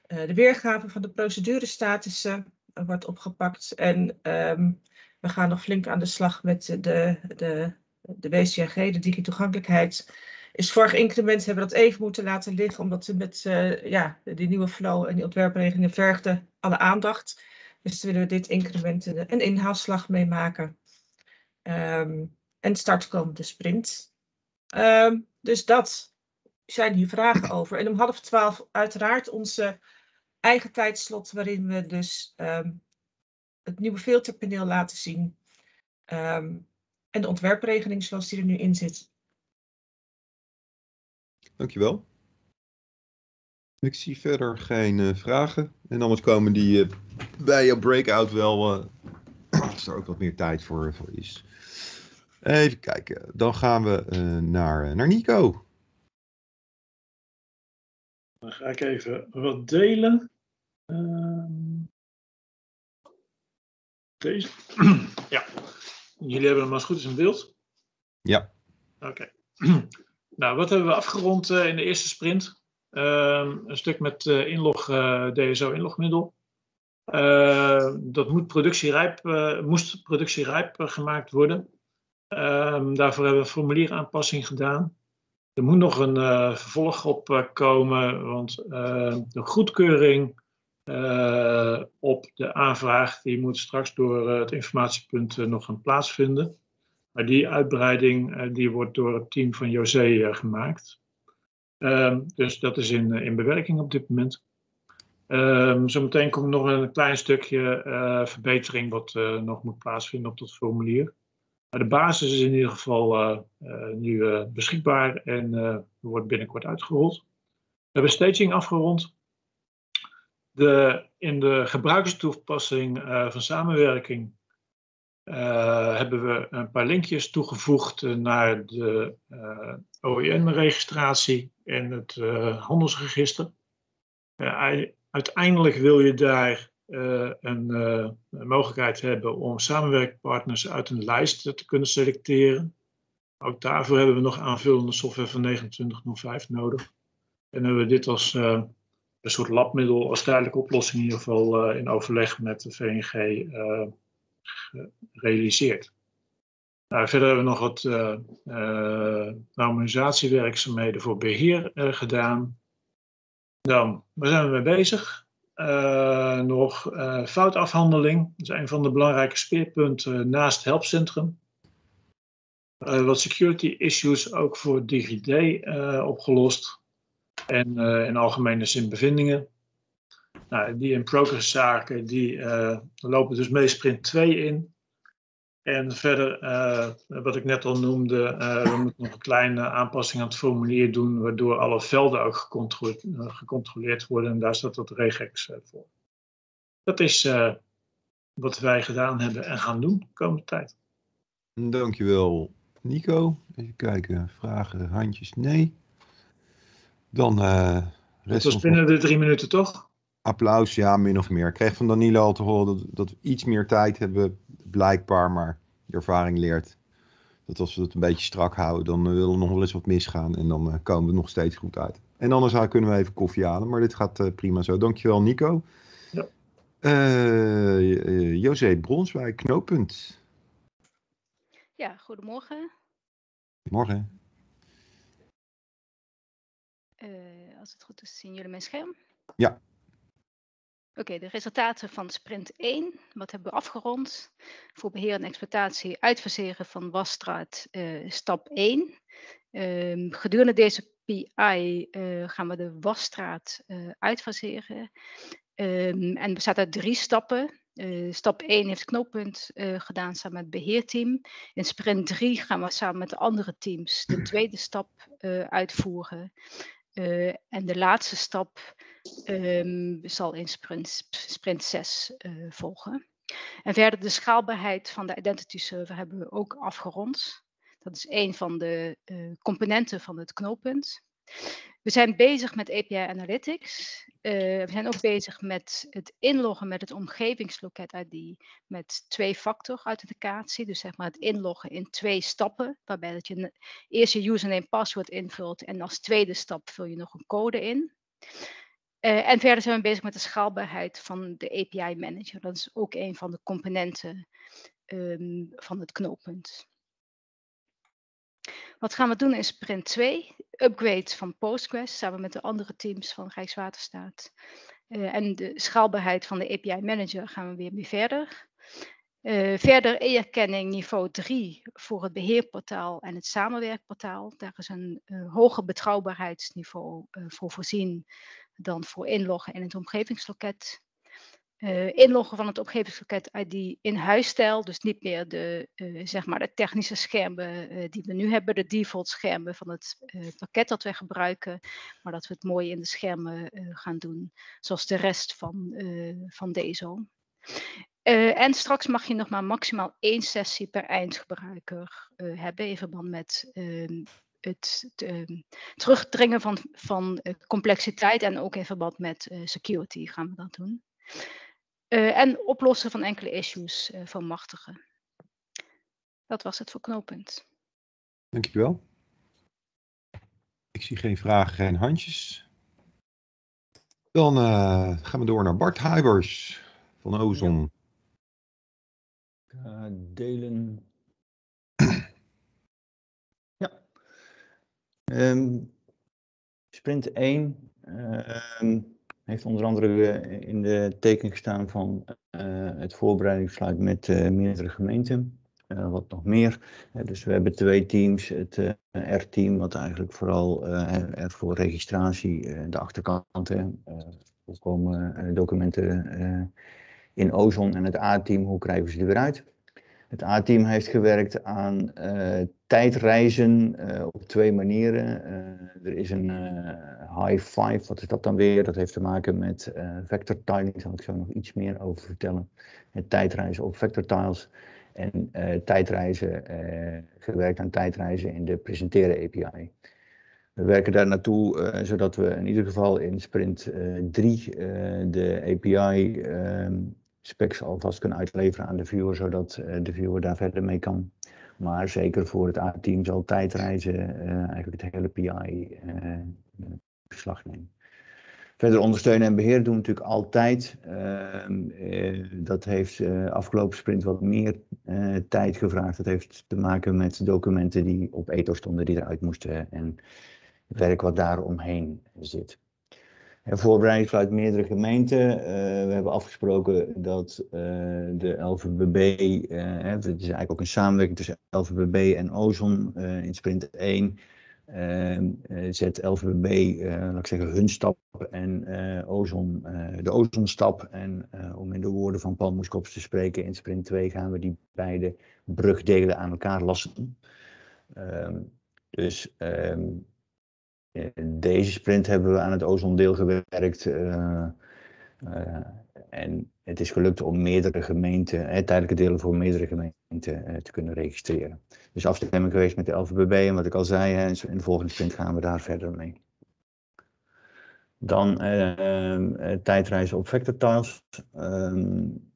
De weergave van de procedurestatussen wordt opgepakt. En ehm, we gaan nog flink aan de slag met de, de, de WCAG, de digitoegankelijkheid. Is vorig increment hebben we dat even moeten laten liggen, omdat we met eh, ja, die nieuwe flow en die ontwerpregelingen vergden alle aandacht. Dus willen we dit increment een, inhaalslag mee maken. Ehm, en start komende sprint. Ehm, dus dat zijn hier vragen over. En om half twaalf uiteraard onze eigen tijdslot, waarin we dus ehm, het nieuwe filterpaneel laten zien. En de ontwerpregeling zoals die er nu in zit. Dankjewel. Ik zie verder geen eh, vragen. En anders komen die eh, bij je breakout wel, eh, als er ook wat meer tijd voor, voor is. Even kijken. Dan gaan we naar, naar Nico. Dan ga ik even wat delen. Ehm, deze. ja. Jullie hebben hem als goed is in beeld. Ja. Oké. nou, wat hebben we afgerond eh, in de eerste sprint? Ehm, een stuk met eh, inlog, eh, DSO inlogmiddel. Eh, dat moet productierijp, moest productierijp gemaakt worden. Ehm, daarvoor hebben we formulieraanpassing gedaan. Er moet nog een vervolg op komen, want de goedkeuring op de aanvraag die moet straks door het informatiepunt nog gaan plaatsvinden. Maar die uitbreiding eh, die wordt door het team van José eh, gemaakt. Ehm, dus dat is in, in bewerking op dit moment. Ehm, zometeen komt nog een klein stukje eh, verbetering wat eh, nog moet plaatsvinden op dat formulier. Maar de basis is in ieder geval eh, eh, nu eh, beschikbaar en eh, wordt binnenkort uitgerold. We hebben staging afgerond. De, in de gebruikerstoepassing eh, van samenwerking eh, hebben we een paar linkjes toegevoegd eh, naar de OEN-registratie en het eh, handelsregister. Eh, ei- uiteindelijk wil je daar eh, een, eh, mogelijkheid hebben om samenwerkpartners uit een lijst te kunnen selecteren. Ook daarvoor hebben we nog aanvullende software van 2905 nodig. En hebben we dit als eh, een soort labmiddel, als tijdelijke oplossing in ieder geval eh, in overleg met de VNG eh, gerealiseerd. Nou, verder hebben we nog wat eh, harmonisatiewerkzaamheden voor beheer eh, gedaan. Dan, waar zijn we mee bezig? Nog foutafhandeling. Dat is een van de belangrijke speerpunten naast helpcentrum. Wat security issues ook voor DigiD opgelost. En in algemene zin bevindingen. Nou, die in progress zaken die eh, lopen dus mee sprint 2 in. En verder, eh, wat ik net al noemde, eh, we moeten nog een kleine aanpassing aan het formulier doen, waardoor alle velden ook gecontroleerd, gecontroleerd worden. En daar staat dat regex voor. Dat is wat wij gedaan hebben en gaan doen de komende tijd. Dankjewel, Nico. Even kijken. Vragen, handjes, nee. Dan rest was ons binnen nog de drie minuten, toch? Applaus, ja, min of meer. Ik kreeg van Danilo al te horen dat, dat we iets meer tijd hebben, blijkbaar. Maar de ervaring leert dat als we het een beetje strak houden, dan eh, wil er nog wel eens wat misgaan. En dan eh, komen we nog steeds goed uit. En anders eh, kunnen we even koffie halen. Maar dit gaat eh, prima zo. Dankjewel, Nico. Ja. Eh, eh, José Bronswijk, knooppunt. Ja, goedemorgen. Morgen. Eh, als het goed is, zien jullie mijn scherm? Ja. Oké, de resultaten van sprint 1. Wat hebben we afgerond? Voor beheer en exploitatie uitfaseren van wasstraat eh, stap 1. Ehm, gedurende deze PI eh, gaan we de wasstraat eh uitfaseren. Ehm, en bestaat uit drie stappen. Stap 1 heeft knooppunt gedaan samen met het beheerteam. In sprint 3 gaan we samen met de andere teams de tweede stap uitvoeren. Eh, en de laatste stap ehm, zal in sprint, sprint 6 eh, volgen. En verder de schaalbaarheid van de identity server hebben we ook afgerond. Dat is een van de eh, componenten van het knooppunt. We zijn bezig met API Analytics. Eh, we zijn ook bezig met het inloggen met het omgevingsloket ID met twee-factor authenticatie. Dus zeg maar het inloggen in twee stappen, waarbij dat je eerst je username paswoord invult en als tweede stap vul je nog een code in. Eh, en verder zijn we bezig met de schaalbaarheid van de API Manager. Dat is ook een van de componenten ehm, van het knooppunt. Wat gaan we doen in sprint 2? Upgrade van Postgres samen met de andere teams van Rijkswaterstaat. Eh, en de schaalbaarheid van de API Manager gaan we weer mee verder. Eh, verder e-erkenning niveau 3 voor het beheerportaal en het samenwerkportaal. Daar is een eh, hoger betrouwbaarheidsniveau voor voorzien dan voor inloggen in het omgevingsloket. Eh, inloggen van het omgevingsloket ID in huisstijl, dus niet meer de, eh, zeg maar de technische schermen eh, die we nu hebben, de default schermen van het pakket dat we gebruiken, maar dat we het mooi in de schermen gaan doen, zoals de rest van, van en straks mag je nog maar maximaal één sessie per eindgebruiker hebben in verband met ehm, het ehm, terugdringen van, van complexiteit en ook in verband met security gaan we dat doen. Eh, en oplossen van enkele issues eh, van machtigen. Dat was het voor knooppunt. Dankjewel. Ik zie geen vragen, geen handjes. Dan eh, gaan we door naar Bart Huibers van Ozon. Uh, delen. ja. Ehm, sprint 1 ehm, heeft onder andere eh, in de teken gestaan van uh, het voorbereidingsbesluit met uh, meerdere gemeenten. wat nog meer. dus we hebben twee teams. Het R-team, wat eigenlijk vooral voor registratie, de achterkant, hoe komen documenten in Ozon en het A-team, hoe krijgen ze er weer uit? Het A-team heeft gewerkt aan uh, tijdreizen uh, op twee manieren. Uh, er is een high five, wat is dat dan weer? Dat heeft te maken met vector tiling, zal ik zo nog iets meer over vertellen. Het tijdreizen op vector tiles en tijdreizen, gewerkt aan tijdreizen in de presenteren API. We werken daar naartoe zodat we in ieder geval in sprint 3 de API ehm, specs alvast kunnen uitleveren aan de viewer, zodat uh, de viewer daar verder mee kan. Maar zeker voor het A-team zal tijdreizen uh, eigenlijk het hele PI uh, eh, beslag nemen. Verder ondersteunen en beheer doen we natuurlijk altijd. Ehm, dat heeft afgelopen sprint wat meer tijd gevraagd. Dat heeft te maken met documenten die op ETO stonden, die eruit moesten en werk wat daar omheen zit. En voorbereidingsbesluit meerdere gemeenten. Uh, we hebben afgesproken dat uh, de LVBB, uh, eh, het is eigenlijk ook een samenwerking tussen LVBB en Ozon in sprint 1. zet LVBB, laat ik zeggen, hun stap en Ozon de Ozonstap. En om in de woorden van Paul Moeskops te spreken, in sprint 2 gaan we die beide brugdelen aan elkaar lassen. Ehm, dus um, deze sprint hebben we aan het ozondeel gewerkt. Uh, uh, en het is gelukt om meerdere gemeenten, eh, tijdelijke delen voor meerdere gemeenten te kunnen registreren. Dus afstemming geweest met de LVBB en wat ik al zei, hè, in de volgende sprint gaan we daar verder mee. Dan tijdreizen op vector tiles. Um,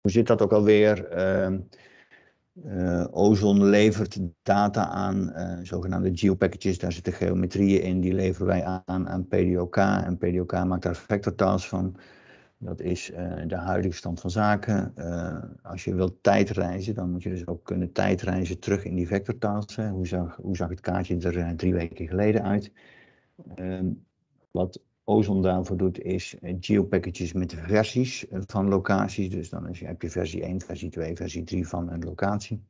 hoe zit dat ook alweer? Uh, Ozon levert data aan, uh, zogenaamde geopackages, daar zitten geometrieën in, die leveren wij aan aan PDOK. En PDOK maakt daar vectortaals van. Dat is uh, de huidige stand van zaken. als je wilt tijdreizen, dan moet je dus ook kunnen tijdreizen terug in die vectortaals. Hoe zag, hoe zag het kaartje er drie weken geleden uit? Ehm, wat Ozon daarvoor doet, is geopackages met versies van locaties. Dus dan heb je versie 1, versie 2, versie 3 van een locatie.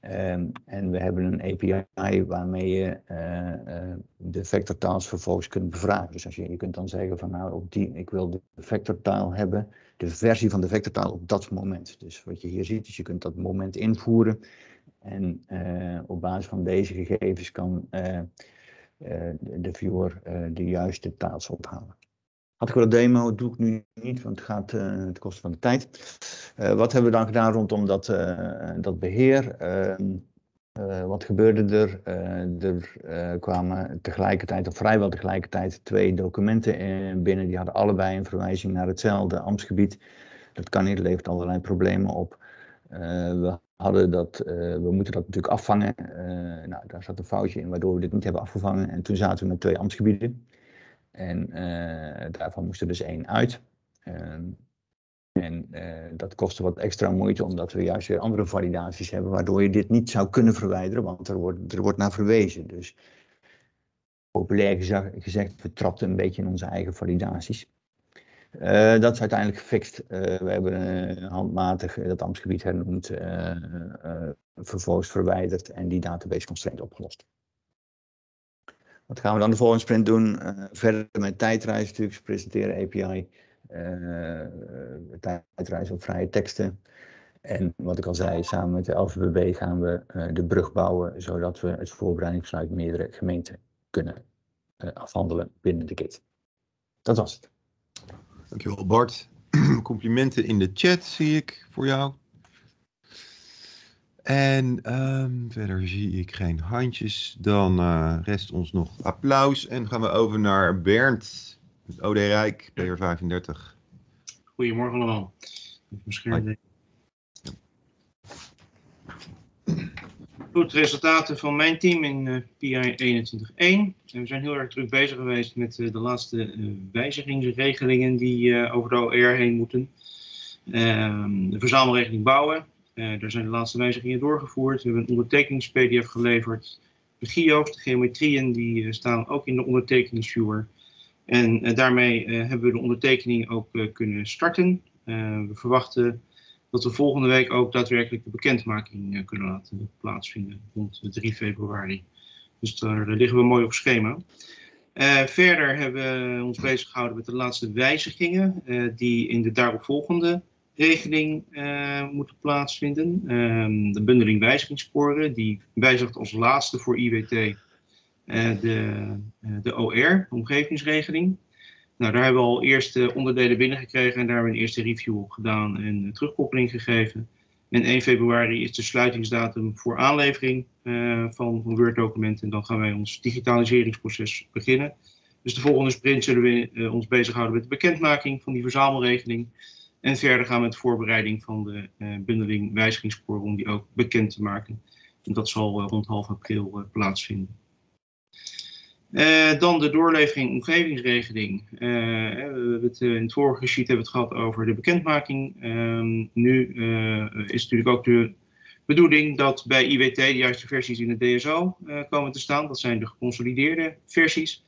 Um, en we hebben een API waarmee je uh, de vector vervolgens kunt bevragen. Dus als je, je kunt dan zeggen van nou, op die, ik wil de vector hebben, de versie van de vector op dat moment. Dus wat je hier ziet, is je kunt dat moment invoeren. En op basis van deze gegevens kan eh, de viewer eh, de juiste taals ophalen. Had ik wel een demo, doe ik nu niet, want het gaat uh, ten koste van de tijd. Wat hebben we dan gedaan rondom dat, dat beheer? Ehm, wat gebeurde er? er kwamen tegelijkertijd, of vrijwel tegelijkertijd, twee documenten binnen. Die hadden allebei een verwijzing naar hetzelfde ambtsgebied. Dat kan niet, levert allerlei problemen op. we hadden dat, uh, we moeten dat natuurlijk afvangen. Uh, nou, daar zat een foutje in waardoor we dit niet hebben afgevangen. En toen zaten we met twee ambtsgebieden. En uh, daarvan moest er dus één uit. Ehm, en dat kostte wat extra moeite, omdat we juist weer andere validaties hebben, waardoor je dit niet zou kunnen verwijderen, want er wordt, er wordt naar verwezen. Dus populair gezegd, we trapten een beetje in onze eigen validaties. Uh, dat is uiteindelijk gefixt. Uh, we hebben uh, handmatig dat ambtsgebied hernoemd, vervolgens verwijderd en die database constraint opgelost. Wat gaan we dan de volgende sprint doen? verder met tijdreizen natuurlijk, presenteren API, tijdreizen op vrije teksten. En wat ik al zei, samen met de LVBB gaan we de brug bouwen, zodat we het voorbereidingsbesluit meerdere gemeenten kunnen afhandelen binnen de kit. Dat was het. Dankjewel Bart. Complimenten in de chat zie ik voor jou. En um, verder zie ik geen handjes. Dan uh, rest ons nog applaus. En gaan we over naar Bernd, OD Rijk, PR35. Goedemorgen allemaal. Misschien Goed, resultaten van mijn team in uh, PI 21.1. We zijn heel erg druk bezig geweest met uh, de laatste uh, wijzigingsregelingen die over de OR heen moeten. Ehm, de verzamelregeling bouwen. Eh, daar zijn de laatste wijzigingen doorgevoerd. We hebben een ondertekenings-PDF geleverd. De GIO's, de geometrieën, die eh, staan ook in de ondertekeningsviewer. En eh, daarmee eh, hebben we de ondertekening ook eh, kunnen starten. Eh, we verwachten dat we volgende week ook daadwerkelijk de bekendmaking eh, kunnen laten plaatsvinden rond 3 februari. Dus daar, liggen we mooi op schema. Eh, verder hebben we ons bezig gehouden met de laatste wijzigingen eh, die in de daaropvolgende regeling moeten plaatsvinden. Ehm, de bundeling wijzigingssporen, die wijzigt als laatste voor IWT de, de OR, de omgevingsregeling. Nou, daar hebben we al eerste onderdelen binnengekregen en daar hebben we een eerste review op gedaan en terugkoppeling gegeven. En 1 februari is de sluitingsdatum voor aanlevering eh, van een Word-document en dan gaan wij ons digitaliseringsproces beginnen. Dus de volgende sprint zullen we eh, ons bezighouden met de bekendmaking van die verzamelregeling. En verder gaan we met de voorbereiding van de eh, bundeling wijzigingssporen om die ook bekend te maken. En dat zal rond half april plaatsvinden. Eh, dan de doorlevering omgevingsregeling. Eh, we hebben eh, in het vorige sheet hebben we het gehad over de bekendmaking. Ehm, nu is natuurlijk ook de bedoeling dat bij IWT de juiste versies in de DSO komen te staan. Dat zijn de geconsolideerde versies,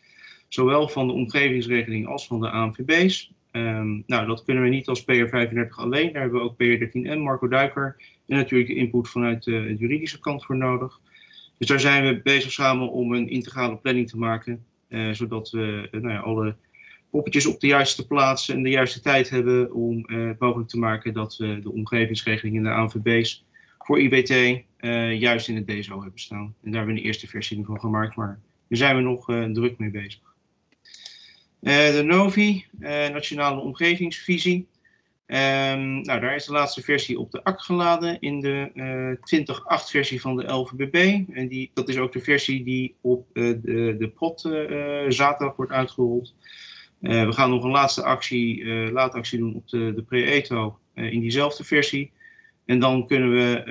zowel van de omgevingsregeling als van de ANVB's. Ehm, nou, dat kunnen we niet als PR35 alleen. Daar hebben we ook PR13N, Marco Duiker en natuurlijk de input vanuit de juridische kant voor nodig. Dus daar zijn we bezig samen om een integrale planning te maken, eh, zodat we eh, nou ja, alle poppetjes op de juiste plaats en de juiste tijd hebben om eh, mogelijk te maken dat we de omgevingsregeling in de ANVB's voor IBT juist in het DSO hebben staan. En daar hebben we een eerste versie van gemaakt, maar daar zijn we nog druk mee bezig. De NOVI, Nationale Omgevingsvisie. Ehm, nou, daar is de laatste versie op de AK geladen in de eh 20.8 versie van de LVBB. En die, dat is ook de versie die op eh, de, de PROT eh, zaterdag wordt uitgerold. We gaan nog een laatste actie, laadactie doen op de, de Pre-ETO in diezelfde versie. En dan kunnen we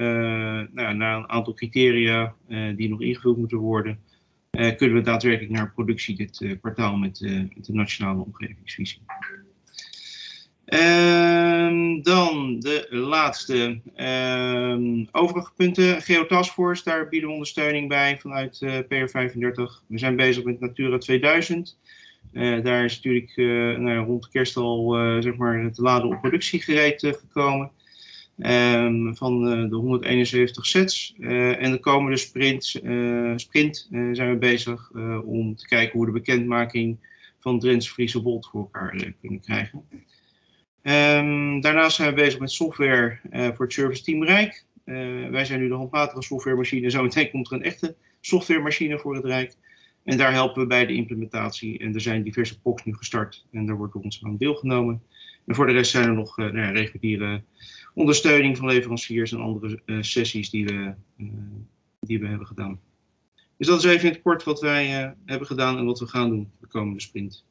nou, naar een aantal criteria die nog ingevuld moeten worden, kunnen we daadwerkelijk naar productie dit kwartaal met, met de Nationale Omgevingsvisie. Ehm, dan de laatste ehm, overige punten. Geotaskforce, daar bieden we ondersteuning bij vanuit eh, PR35. We zijn bezig met Natura 2000. Eh, daar is natuurlijk eh, nou rond kerst al zeg maar het laden op productie gereed gekomen. Ehm, van de 171 sets. En de komende sprint, sprint zijn we bezig om te kijken hoe de bekendmaking van Drents Friese Bolt voor elkaar kunnen krijgen. Ehm, daarnaast zijn we bezig met software eh, voor het service team Rijk. Eh, wij zijn nu de handmatige softwaremachine. Zometeen komt er een echte softwaremachine voor het Rijk. En daar helpen we bij de implementatie. En er zijn diverse POC's nu gestart. En daar wordt door ons aan deelgenomen. En voor de rest zijn er nog eh, nou reguliere ondersteuning van leveranciers en andere sessies die we, die we hebben gedaan. Dus dat is even in het kort wat wij hebben gedaan en wat we gaan doen de komende sprint.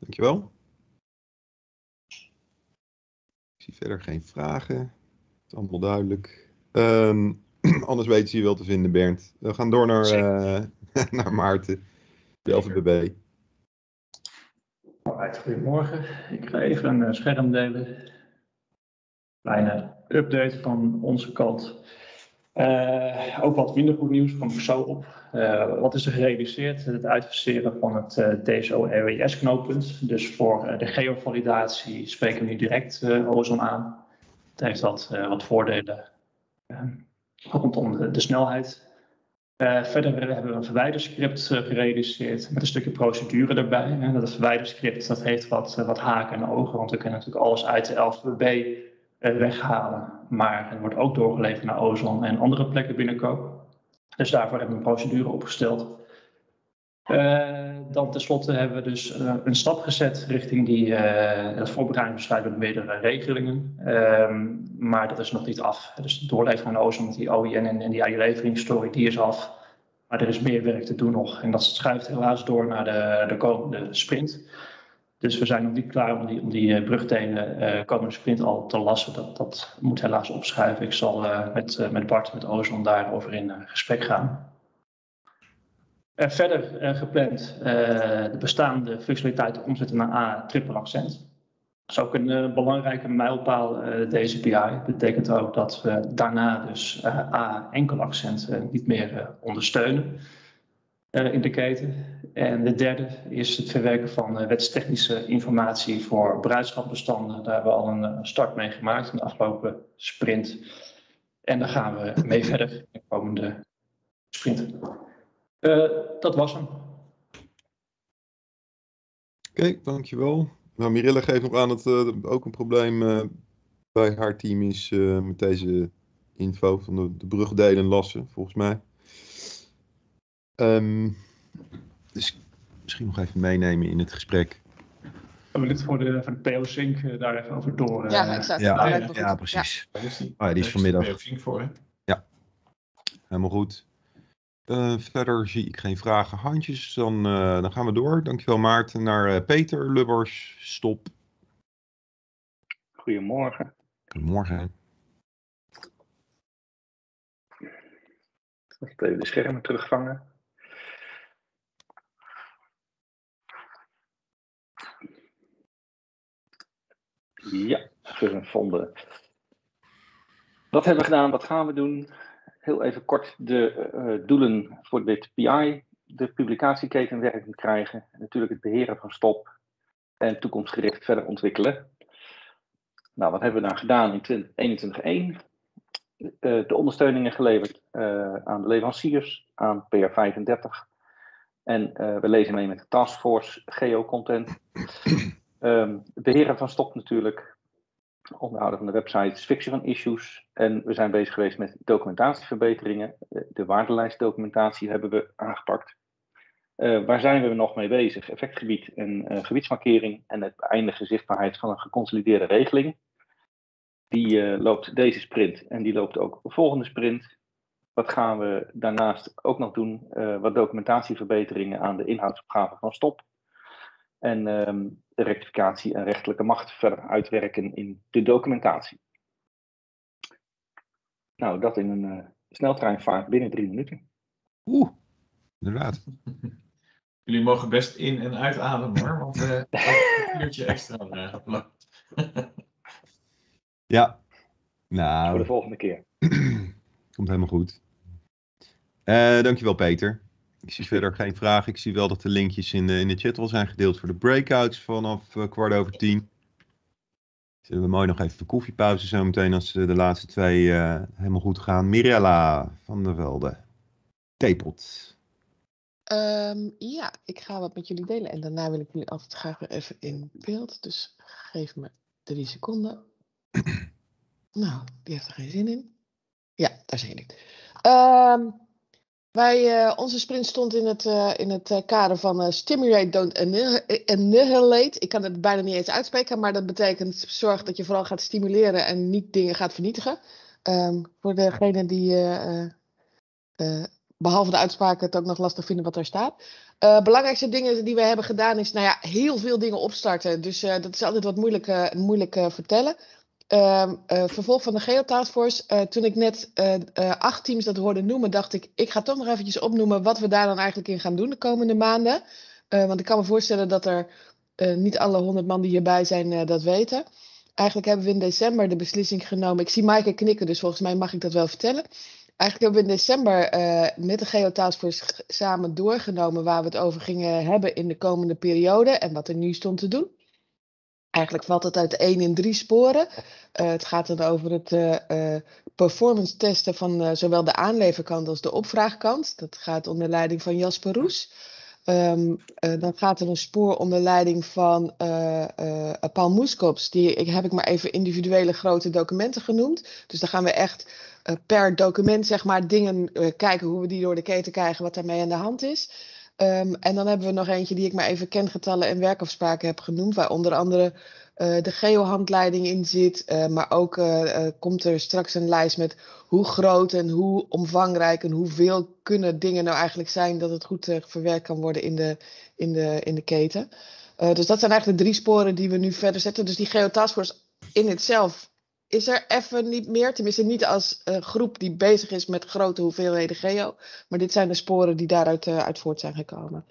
Dankjewel. Ik zie verder geen vragen. Het is allemaal duidelijk. Ehm, anders weten ze je wel te vinden, Bernd. We gaan door naar, eh, naar Maarten, de LVBB. Alright, goedemorgen. Ik ga even een eh, scherm delen. Kleine update van onze kant. Eh, ook wat minder goed nieuws kwam ik zo op. Eh, wat is er gerealiseerd? Het uitfaseren van het eh, DSO-RWS-knooppunt. Dus voor de geovalidatie spreken we nu direct Ozon aan. Het heeft wat, wat voordelen rondom de, de snelheid. Verder hebben we een verwijderscript gerealiseerd met een stukje procedure erbij. Dat verwijderscript dat heeft wat, wat haken en ogen, want we kunnen natuurlijk alles uit de LVB weghalen. Maar het wordt ook doorgeleverd naar Ozon en andere plekken binnenkomen. Dus daarvoor hebben we een procedure opgesteld. Eh, dan tenslotte hebben we dus eh, een stap gezet richting die, eh, het voorbereidingsbesluit met meerdere regelingen. Ehm, maar dat is nog niet af. Dus de doorlevering aan Ozon met die OIN en, en die leveringsstory, die is af. Maar er is meer werk te doen nog. En dat schuift helaas door naar de, de komende sprint. Dus we zijn nog niet klaar om die, om die eh, brugdelen eh, komende sprint al te lassen. Dat, dat moet helaas opschuiven. Ik zal eh, met, met Bart, met Ozon daarover in gesprek gaan. Verder gepland de bestaande functionaliteiten omzetten naar A triple accent. is ook een belangrijke mijlpaal, deze PI. Dat betekent ook dat we daarna dus A, enkel accent niet meer ondersteunen in de keten. En de derde is het verwerken van eh, wetstechnische informatie voor bruidschapbestanden. Daar hebben we al een eh, start mee gemaakt in de afgelopen sprint. En daar gaan we mee verder in de komende sprint. Eh, dat was hem. Oké, dankjewel. Nou, Mirelle geeft nog aan dat uh, ook een probleem bij haar team is met deze info van de, de brugdelen lassen, volgens mij. Um, dus misschien nog even meenemen in het gesprek. We dit voor de, voor de PO Sync daar even over door. Ja, exact. Ja, ja, ja, precies. Is die, Ah, ja, die is vanmiddag. PO Sync voor, hè? Ja, helemaal goed. Uh, verder zie ik geen vragen, handjes. Dan, uh, dan gaan we door. Dankjewel Maarten. Naar uh, Peter Lubbers. Stop. Goedemorgen. Goedemorgen. Even de schermen terugvangen. Ja, gevonden. Wat hebben we gedaan? Wat gaan we doen? heel even kort de uh, doelen voor dit PI. De publicatieketen werking krijgen. Natuurlijk het beheren van stop. En toekomstgericht verder ontwikkelen. Nou, wat hebben we dan gedaan in 2021-1? Uh, de ondersteuningen geleverd uh, aan de leveranciers, aan PR35. En we lezen mee met de taskforce geocontent. Beheren van stop natuurlijk onderhouden van de website, fixen van issues. En we zijn bezig geweest met documentatieverbeteringen. De waardelijstdocumentatie hebben we aangepakt. Uh, waar zijn we nog mee bezig? Effectgebied en uh, gebiedsmarkering en het beëindigen zichtbaarheid van een geconsolideerde regeling. Die loopt deze sprint en die loopt ook de volgende sprint. Wat gaan we daarnaast ook nog doen? wat documentatieverbeteringen aan de inhoudsopgave van STOP. En um, de rectificatie en rechtelijke macht verder uitwerken in de documentatie. Nou, dat in een uh, sneltreinvaart binnen drie minuten. Oeh, inderdaad. Jullie mogen best in- en uitademen hoor, want uh, een uurtje extra uh, gepland. ja, nou. Voor de volgende keer. Komt helemaal goed. Uh, dankjewel Peter. Ik zie verder geen vragen. Ik zie wel dat de linkjes in de, in de chat al zijn gedeeld voor de breakouts vanaf uh, kwart over tien. Zullen we mooi nog even een koffiepauze zo meteen als uh, de laatste twee uh, helemaal goed gaan. Mirella van der Velde. Theepot. Um, ja, ik ga wat met jullie delen en daarna wil ik jullie altijd graag weer even in beeld. Dus geef me drie seconden. nou, die heeft er geen zin in. Ja, daar zijn jullie. Um, uh, onze sprint stond in het, uh, in het uh, kader van Stimulate, Don't Annihilate. Ik kan het bijna niet eens uitspreken, maar dat betekent zorg dat je vooral gaat stimuleren en niet dingen gaat vernietigen. Um, voor degenen die behalve de uitspraken het ook nog lastig vinden wat er staat. belangrijkste dingen die we hebben gedaan is nou ja, heel veel dingen opstarten. Dus dat is altijd wat moeilijk, moeilijk vertellen. Uh, uh, vervolg van de Geotaskforce. Uh, toen ik net acht teams dat hoorde noemen, dacht ik, ik ga toch nog eventjes opnoemen wat we daar dan eigenlijk in gaan doen de komende maanden. want ik kan me voorstellen dat er niet alle honderd man die hierbij zijn dat weten. Eigenlijk hebben we in december de beslissing genomen. Ik zie Maaike knikken, dus volgens mij mag ik dat wel vertellen. Eigenlijk hebben we in december met de Geotaskforce samen doorgenomen waar we het over gingen hebben in de komende periode en wat er nu stond te doen. Eigenlijk valt het uit één in drie sporen. Uh, het gaat dan over het uh, uh, performance testen van zowel de aanleverkant als de opvraagkant. Dat gaat onder leiding van Jasper Roes. Um, dan gaat er een spoor onder leiding van Paul Moeskops. Die ik, heb ik maar even individuele grote documenten genoemd. Dus dan gaan we echt per document zeg maar dingen kijken hoe we die door de keten krijgen, wat daarmee aan de hand is. Um, en dan hebben we nog eentje die ik maar even kengetallen en werkafspraken heb genoemd, waar onder andere uh, de geo-handleiding in zit. Uh, maar ook uh, komt er straks een lijst met hoe groot en hoe omvangrijk en hoeveel kunnen dingen nou eigenlijk zijn dat het goed verwerkt kan worden in de, in de, in de keten. dus dat zijn eigenlijk de drie sporen die we nu verder zetten. Dus die geotaskforce in itself is er even niet meer. Tenminste, niet als eh, groep die bezig is met grote hoeveelheden geo. Maar dit zijn de sporen die daaruit eh, uit voort zijn gekomen.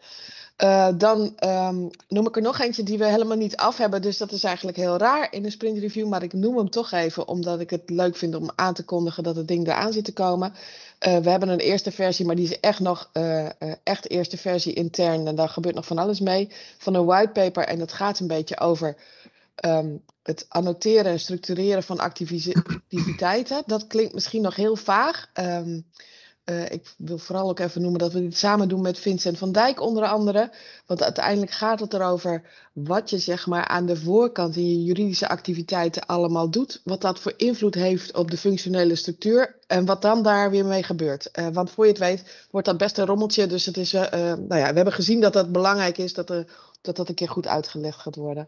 Eh, dan ehm, noem ik er nog eentje die we helemaal niet af hebben. Dus dat is eigenlijk heel raar in een sprint review. Maar ik noem hem toch even, omdat ik het leuk vind om aan te kondigen dat het ding eraan zit te komen. We hebben een eerste versie, maar die is echt nog echt eerste versie intern. En daar gebeurt nog van alles mee. Van een whitepaper. En dat gaat een beetje over ehm, het annoteren en structureren van activiteiten. Dat klinkt misschien nog heel vaag. Um, uh, ik wil vooral ook even noemen dat we dit samen doen met Vincent van Dijk onder andere. Want uiteindelijk gaat het erover wat je zeg maar aan de voorkant in je juridische activiteiten allemaal doet. Wat dat voor invloed heeft op de functionele structuur en wat dan daar weer mee gebeurt. Uh, want voor je het weet wordt dat best een rommeltje. Dus het is, uh, nou ja, we hebben gezien dat dat belangrijk is dat, er, dat dat een keer goed uitgelegd gaat worden.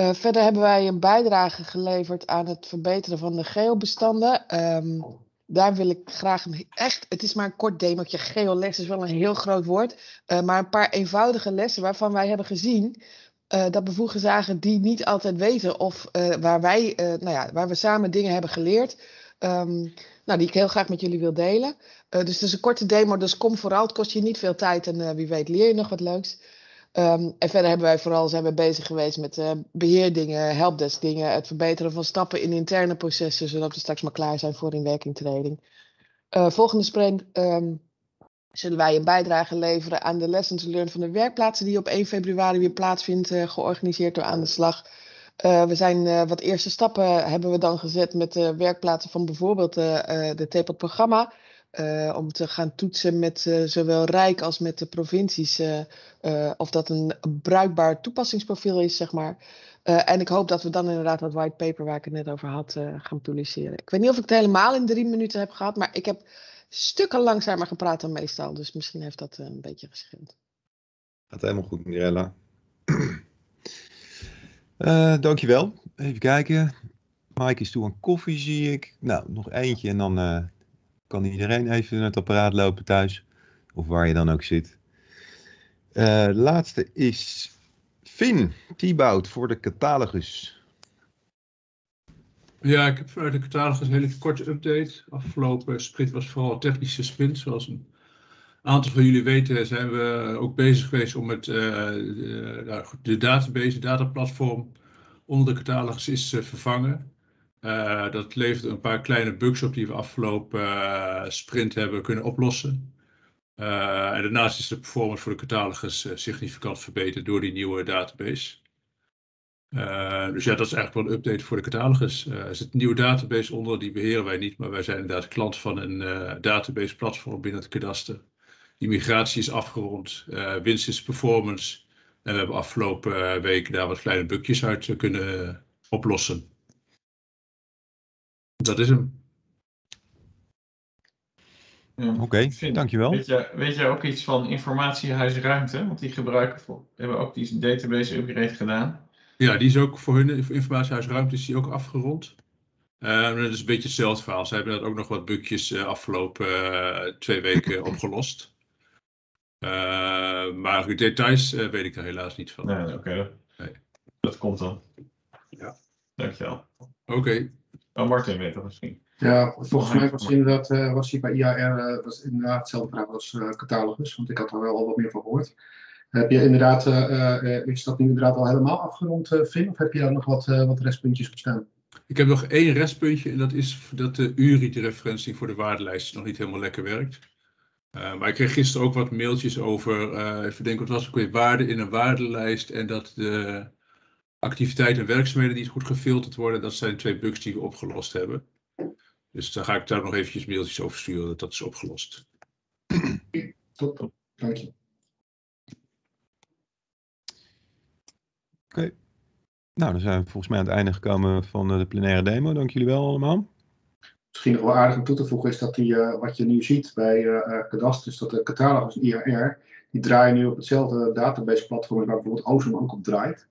Uh, verder hebben wij een bijdrage geleverd aan het verbeteren van de geobestanden. Um, daar wil ik graag een, echt, het is maar een kort demootje. Geoles is wel een heel groot woord. Uh, maar een paar eenvoudige lessen waarvan wij hebben gezien uh, dat bevoegen zagen die niet altijd weten. Of waar wij, nou ja, waar we samen dingen hebben geleerd. Um, nou, die ik heel graag met jullie wil delen. dus het is een korte demo, dus kom vooral. Het kost je niet veel tijd en wie weet leer je nog wat leuks. Um, en verder hebben wij vooral zijn we bezig geweest met uh, beheerdingen, helpdesk dingen, het verbeteren van stappen in interne processen, zodat we straks maar klaar zijn voor in werkingtreding. Uh, volgende sprint um, zullen wij een bijdrage leveren aan de lessons learned van de werkplaatsen die op 1 februari weer plaatsvindt, uh, georganiseerd door Aan de Slag. we zijn wat eerste stappen hebben we dan gezet met de werkplaatsen van bijvoorbeeld de TEPOT programma. Uh, om te gaan toetsen met uh, zowel Rijk als met de provincies. Uh, of dat een bruikbaar toepassingsprofiel is, zeg maar. en ik hoop dat we dan inderdaad dat white paper waar ik het net over had gaan publiceren. Ik weet niet of ik het helemaal in drie minuten heb gehad, maar ik heb stukken langzamer gepraat dan meestal. Dus misschien heeft dat een beetje geschild. Gaat helemaal goed, Mirella. dankjewel. Even kijken. Mike is toe aan koffie, zie ik. Nou, nog eentje en dan kan iedereen even het apparaat lopen thuis. Of waar je dan ook zit. De laatste is Finn Thibaut voor de catalogus. Ja, ik heb vanuit de catalogus een hele korte update. Afgelopen sprint was vooral technische sprint. Zoals een aantal van jullie weten zijn we ook bezig geweest om het, uh, de, de database, dataplatform onder de catalogus is uh, vervangen. Uh, dat levert een paar kleine bugs op die we afgelopen uh, sprint hebben kunnen oplossen. Uh, en daarnaast is de performance voor de catalogus significant verbeterd door die nieuwe database. dus ja, dat is eigenlijk wel een update voor de catalogus. er zit een nieuwe database onder, die beheren wij niet, maar wij zijn inderdaad klant van een database platform binnen het kadaster. Die migratie is afgerond, winst is performance. En we hebben afgelopen weken daar wat kleine bugjes uit kunnen oplossen. Dat is hem. Ja. Oké, okay, dankjewel. Weet je, weet je ook iets van informatiehuisruimte? Want die gebruiken voor, hebben ook die database upgrade gedaan. Ja, die is ook voor hun informatiehuisruimte is die ook afgerond. Uh, dat is een beetje hetzelfde verhaal. Ze hebben dat ook nog wat bugjes uh, afgelopen uh, twee weken opgelost. maar de details weet ik er helaas niet van. Nee, oké. Okay. Nee. Dat komt dan. Ja. Dankjewel. Oké. Okay. Oh, Martin weet dat misschien. Ja, volgens mij was, inderdaad, uh, was hij bij IAR uh, was inderdaad hetzelfde verhaal als uh, catalogus, want ik had er wel al wat meer van gehoord. Heb je inderdaad, is dat nu inderdaad al helemaal afgerond, Finn, of heb je daar nog wat, wat restpuntjes op staan? Ik heb nog één restpuntje en dat is dat de URI-referentie voor de waardelijst nog niet helemaal lekker werkt. maar ik kreeg gisteren ook wat mailtjes over, even denken, wat was ook weer waarde in een waardelijst en dat de activiteiten en werkzaamheden niet goed gefilterd worden. Dat zijn twee bugs die we opgelost hebben. Dus dan ga ik daar nog eventjes mailtjes over sturen dat dat is opgelost. Top, top. Dank je. Oké. Okay. Nou, dan zijn we volgens mij aan het einde gekomen van de plenaire demo. Dank jullie wel allemaal. Misschien nog wel aardig om toe te voegen is dat die, uh, wat je nu ziet bij uh, Cadastus, dat de catalogus IRR, die draaien nu op hetzelfde database platform waar bijvoorbeeld Ozone ook op draait.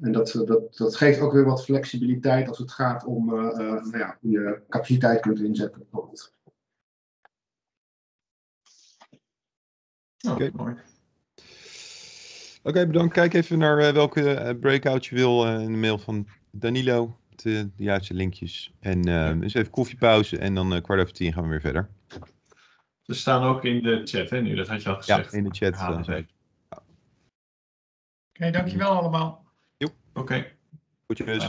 En dat, dat, dat geeft ook weer wat flexibiliteit als het gaat om uh, uh, nou ja, hoe je capaciteit kunt inzetten bijvoorbeeld. Oké, okay. mooi. Oké, okay, bedankt. Kijk even naar uh, welke breakout je wil in de mail van Danilo. eh, de juiste linkjes. En eh, dus even koffiepauze en dan eh, kwart over tien gaan we weer verder. Ze staan ook in de chat, hè, nu, dat had je al Ja, gezegd. in de chat. Eh, ze. Oké, dankjewel allemaal. Okay. Which is